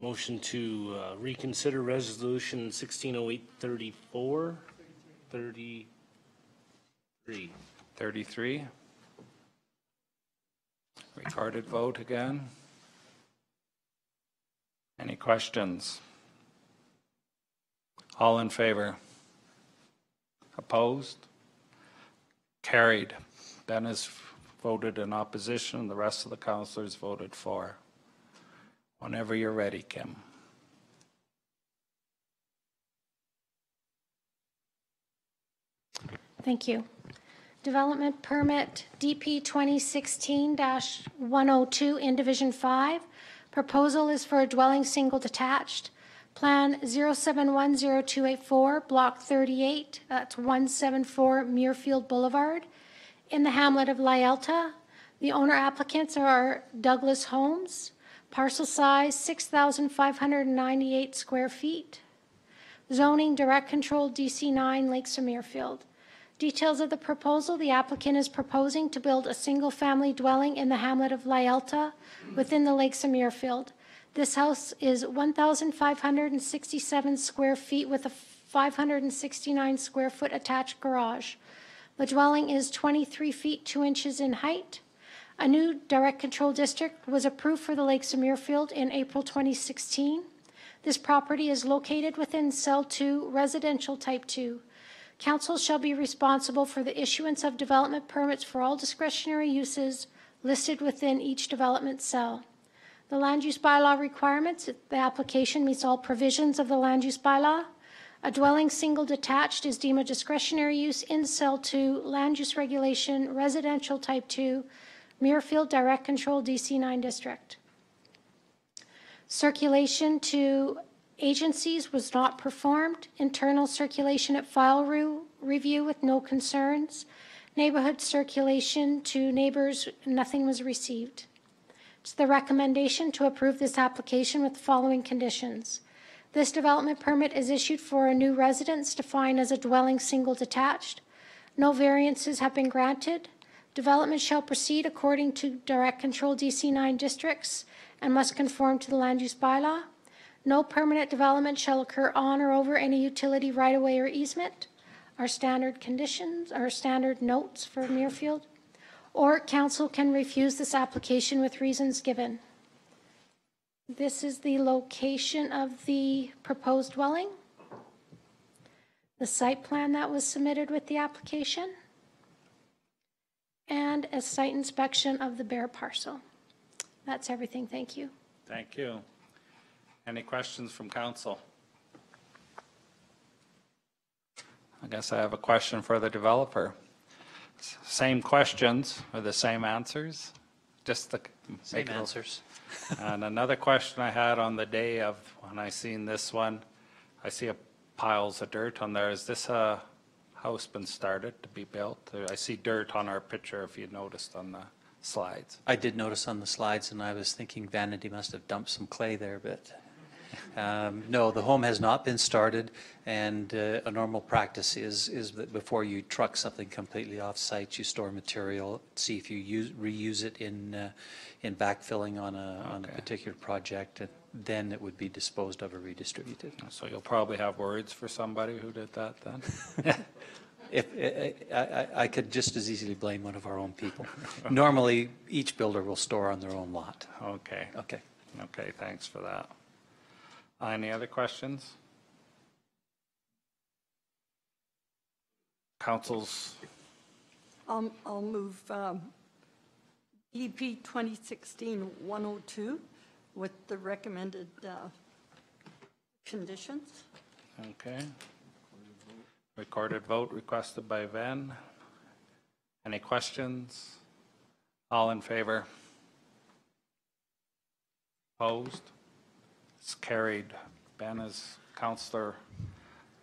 Motion to uh, reconsider resolution 160834, 33. 33. Recorded vote again. Any questions? All in favor? Opposed? Carried. Ben has voted in opposition, the rest of the councilors voted for. Whenever you're ready, Kim. Thank you. Development permit DP 2016-102 in Division 5. Proposal is for a dwelling single detached. Plan 0710284, Block 38, that's 174 Muirfield Boulevard, in the hamlet of Lyalta. The owner applicants are Douglas Homes. Parcel size 6,598 square feet. Zoning direct control DC 9 Lake of Muirfield. Details of the proposal, the applicant is proposing to build a single-family dwelling in the hamlet of Lyalta within the Lake of Muirfield. This house is 1,567 square feet with a 569 square foot attached garage. The dwelling is 23 feet 2 inches in height. A new direct control district was approved for the Lakes of Muirfield in April 2016. This property is located within Cell 2 Residential Type 2. Council shall be responsible for the issuance of development permits for all discretionary uses listed within each development cell. The land use bylaw requirements, the application meets all provisions of the land use bylaw. A dwelling single detached is deemed a discretionary use in Cell 2, Land Use Regulation, Residential Type 2, Muirfield Direct Control DC9 District. Circulation to agencies was not performed. Internal circulation at file re- review with no concerns. Neighborhood circulation to neighbors, nothing was received. It's the recommendation to approve this application with the following conditions. This development permit is issued for a new residence defined as a dwelling single detached. No variances have been granted. Development shall proceed according to direct control DC9 districts and must conform to the land use bylaw. No permanent development shall occur on or over any utility right-of-way or easement. Our standard conditions, our standard notes for Muirfield. Or council can refuse this application with reasons given. This is the location of the proposed dwelling. The site plan that was submitted with the application. And a site inspection of the bare parcel. That's everything, thank you. Thank you. Any questions from council? I guess I have a question for the developer. Same questions or the same answers? Just the. Same make it answers. And another question I had on the day of, when I seen this one, I see a piles of dirt on there. Is this a house been started to be built? I see dirt on our picture, if you noticed on the slides. I did notice on the slides, and I was thinking Vanity must have dumped some clay there, but um, no, the home has not been started, and uh, a normal practice is, is that before you truck something completely off-site, you store material, see if you use, reuse it in, uh, in backfilling on a, on a Okay. particular project, and then it would be disposed of or redistributed. So you'll probably have words for somebody who did that then? [laughs] If, I, I, I could just as easily blame one of our own people. [laughs] Normally, each builder will store on their own lot. Okay, Okay. okay, thanks for that. Any other questions? Council's, I'll, I'll move um, EP 2016-102 with the recommended uh, conditions. okay. Recorded vote requested by Van. Any questions? All in favor? Opposed? It's carried. Ben is councilor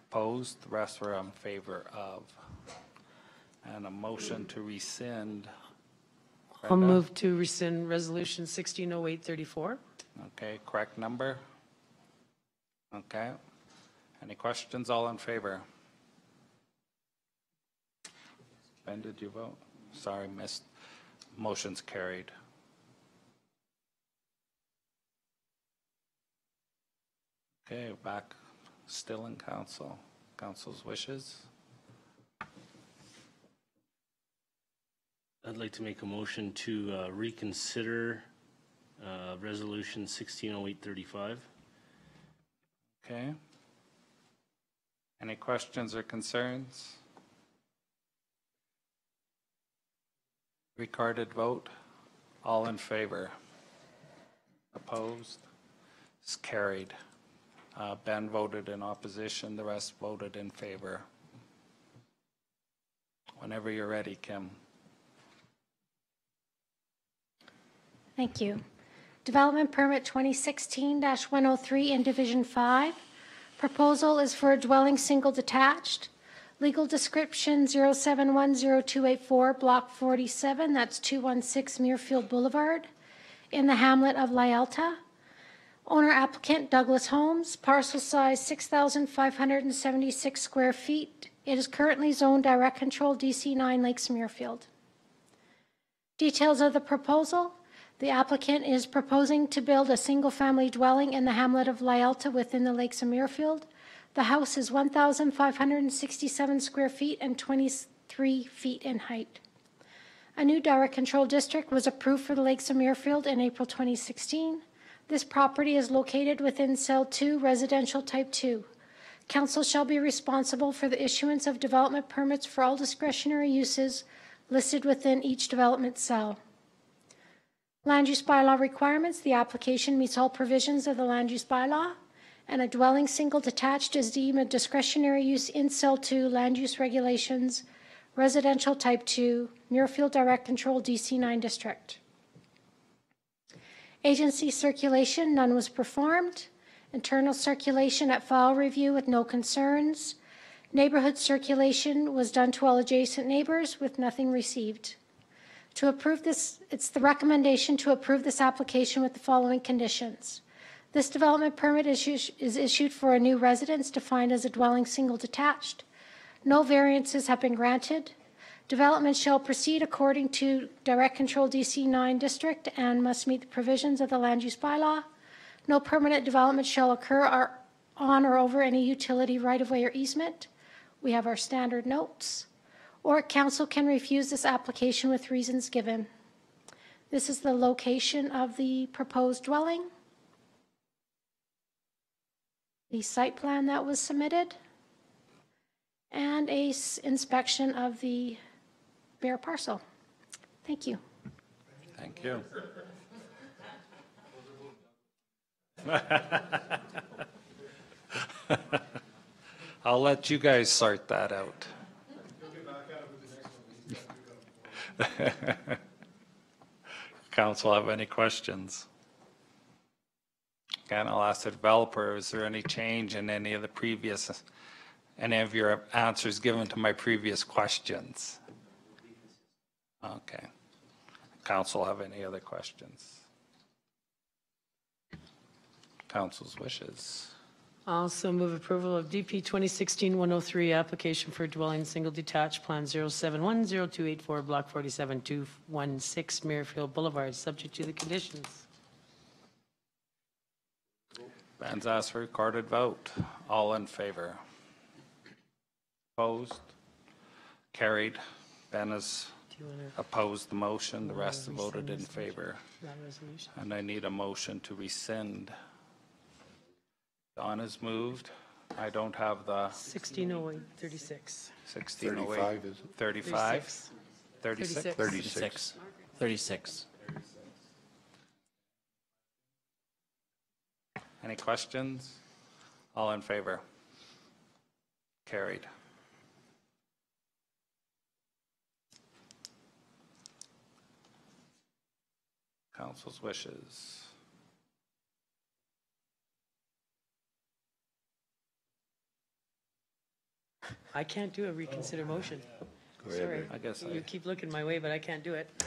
opposed, the rest were in favor of. And a motion to rescind. I'll Brenda? move to rescind Resolution 160834. Okay, correct number? Okay. Any questions? All in favor? Ben, did you vote? Sorry, missed. Motion's carried. Okay, back, still in council. Council's wishes? I'd like to make a motion to uh, reconsider uh, Resolution 160835. Okay. Any questions or concerns? Recorded vote. All in favor? Opposed? It's carried. Uh, Ben voted in opposition, the rest voted in favor. Whenever you're ready, Kim. Thank you. Development Permit 2016-103 in Division 5. Proposal is for a dwelling single detached. Legal description 0710284, Block 47, that's 216 Muirfield Boulevard, in the hamlet of Lyalta. Owner applicant Douglas Homes, parcel size 6,576 square feet. It is currently zoned direct control DC9 Lakes Muirfield. Details of the proposal. The applicant is proposing to build a single-family dwelling in the hamlet of Lyalta within the Lakes of Muirfield. The house is 1,567 square feet and 23 feet in height. A new direct control district was approved for the Lakes of Muirfield in April 2016. This property is located within Cell 2 Residential Type 2. Council shall be responsible for the issuance of development permits for all discretionary uses listed within each development cell. Land use bylaw requirements, the application meets all provisions of the land use bylaw, and a dwelling single detached is deemed a discretionary use in Cell 2 Land Use Regulations, Residential Type 2, Muirfield Direct Control DC9 District. Agency circulation, none was performed. Internal circulation at file review with no concerns. Neighborhood circulation was done to all adjacent neighbors with nothing received. To approve this, it's the recommendation to approve this application with the following conditions. This development permit is is issued for a new residence defined as a dwelling single detached. No variances have been granted. Development shall proceed according to Direct Control DC 9 district and must meet the provisions of the land use bylaw. No permanent development shall occur or- on or over any utility right-of-way or easement. We have our standard notes. Or council can refuse this application with reasons given. This is the location of the proposed dwelling. The site plan that was submitted. And a inspection of the bare parcel. Thank you. Thank you. [laughs] I'll let you guys sort that out. [laughs] Council have any questions? Again, I'll ask the developer, is there any change in any of the previous, any of your answers given to my previous questions? Okay. Council have any other questions? Council's wishes. I also move approval of DP 2016-103, application for dwelling single detached, Plan 0710284, Block 47216, Muirfield Boulevard, subject to the conditions. Asked for recorded vote. All in favor? Opposed? Carried. Ben Do you want opposed the motion. The rest voted in rescind this motion? favor. that resolution? And I need a motion to rescind. Don has moved. I don't have the 160836. 1608. 35, is it? 35? 36? 36. 36. Any questions? All in favor? Carried. Council's wishes. I can't do a reconsider motion. Sorry. I guess I- You keep looking my way, but I can't do it. [laughs]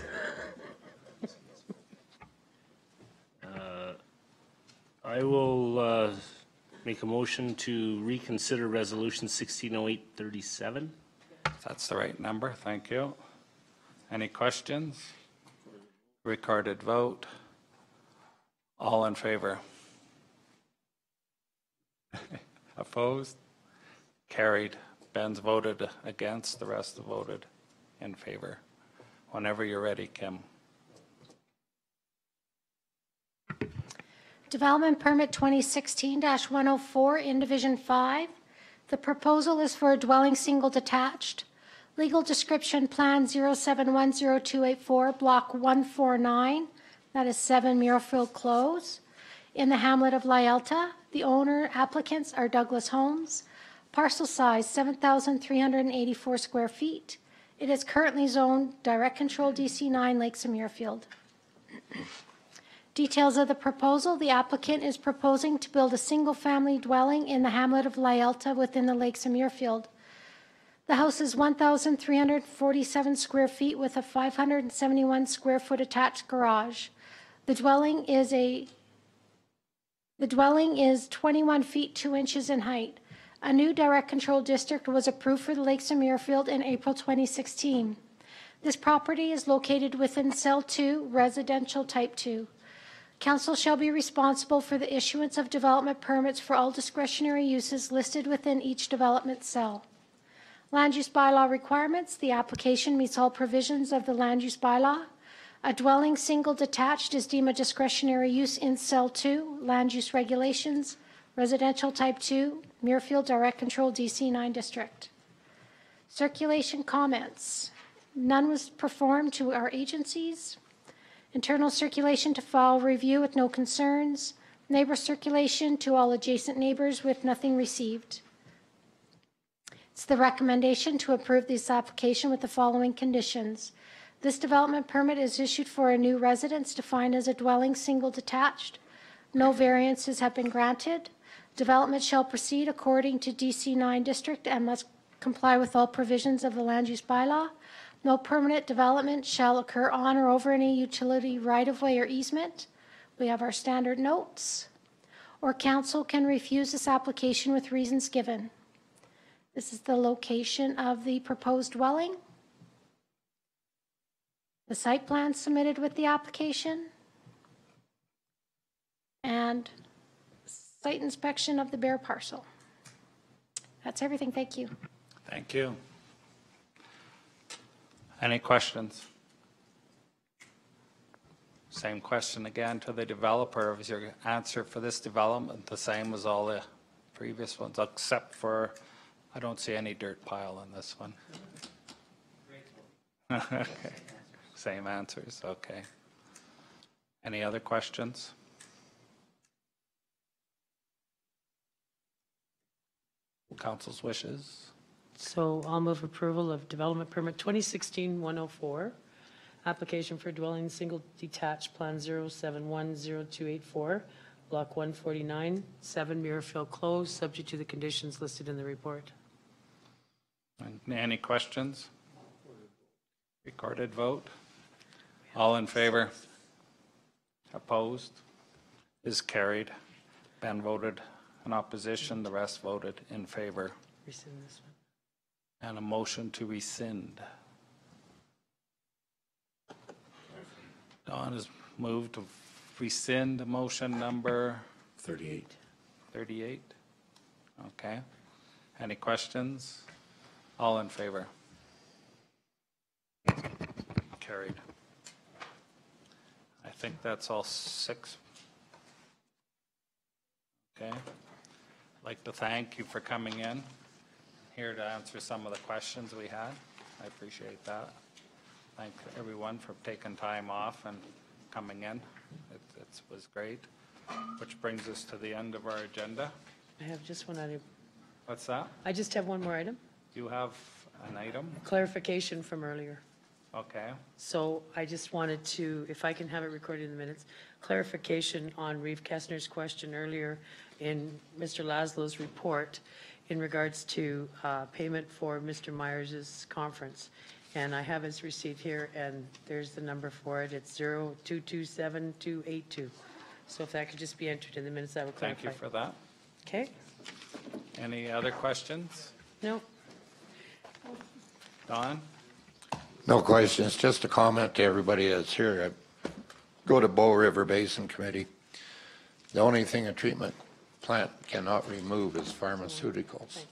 I will uh, make a motion to reconsider Resolution 160837. That's the right number, thank you. Any questions? Recorded vote. All in favor? [laughs] Opposed? Carried. Ben's voted against, the rest voted in favor. Whenever you're ready, Kim. Development Permit 2016-104 in Division 5. The proposal is for a dwelling single detached. Legal description Plan 0710284, Block 149, that is 7 Muirfield Close, in the hamlet of Lyalta. The owner applicants are Douglas Homes. Parcel size 7,384 square feet. It is currently zoned Direct Control DC9 Lakes of Muirfield. Details of the proposal, the applicant is proposing to build a single-family dwelling in the hamlet of Lyalta within the Lakes of Muirfield. The house is 1,347 square feet with a 571 square foot attached garage. The dwelling is a, the dwelling is 21 feet 2 inches in height. A new direct control district was approved for the Lakes of Muirfield in April 2016. This property is located within Cell 2 Residential Type 2. Council shall be responsible for the issuance of development permits for all discretionary uses listed within each development cell. Land use bylaw requirements. The application meets all provisions of the land use bylaw. A dwelling single detached is deemed a discretionary use in Cell 2, Land Use Regulations, Residential Type 2, Muirfield Direct Control DC 9 District. Circulation comments. None was performed to our agencies. Internal circulation to file review with no concerns. Neighbor circulation to all adjacent neighbors with nothing received. It's the recommendation to approve this application with the following conditions. This development permit is issued for a new residence defined as a dwelling single detached. No variances have been granted. Development shall proceed according to DC 9 district and must comply with all provisions of the land use bylaw. No permanent development shall occur on or over any utility right-of-way or easement. We have our standard notes. Or council can refuse this application with reasons given. This is the location of the proposed dwelling. The site plan submitted with the application. And site inspection of the bare parcel. That's everything, thank you. Thank you. Any questions? Same question again to the developer. Is your answer for this development the same as all the previous ones, except for, I don't see any dirt pile in this one? [laughs] Okay. Same answers, okay. Any other questions? Council's wishes? So I'll move approval of development permit 2016-104, application for dwelling single detached plan 0710284, block 149, 7 Muirfield Close, subject to the conditions listed in the report. Any questions? Recorded vote? All in favor? Opposed? Is carried. Ben voted in opposition, the rest voted in favor. Rescind this one. And a motion to rescind. Don has moved to rescind motion number 38. 38. Okay. Any questions? All in favor? Carried. I think that's all six. Okay. I'd like to thank you for coming in, here to answer some of the questions we had. I appreciate that. Thank everyone for taking time off and coming in. It it was great. Which brings us to the end of our agenda. I have just one item. What's that? I just have one more item. You have an item? Clarification from earlier. Okay. So I just wanted to, if I can have it recorded in the minutes, clarification on Reeve Kestner's question earlier in Mr. Laszlo's report in regards to uh, payment for Mr. Myers's conference. And I have his receipt here, and there's the number for it. It's 0227282. So if that could just be entered in the minutes, that would clarify. Thank you for that. Okay? Any other questions? No? Don? No questions, just a comment to everybody that's here. I Go to Bow River Basin Committee. The only thing a treatment plant cannot remove is pharmaceuticals.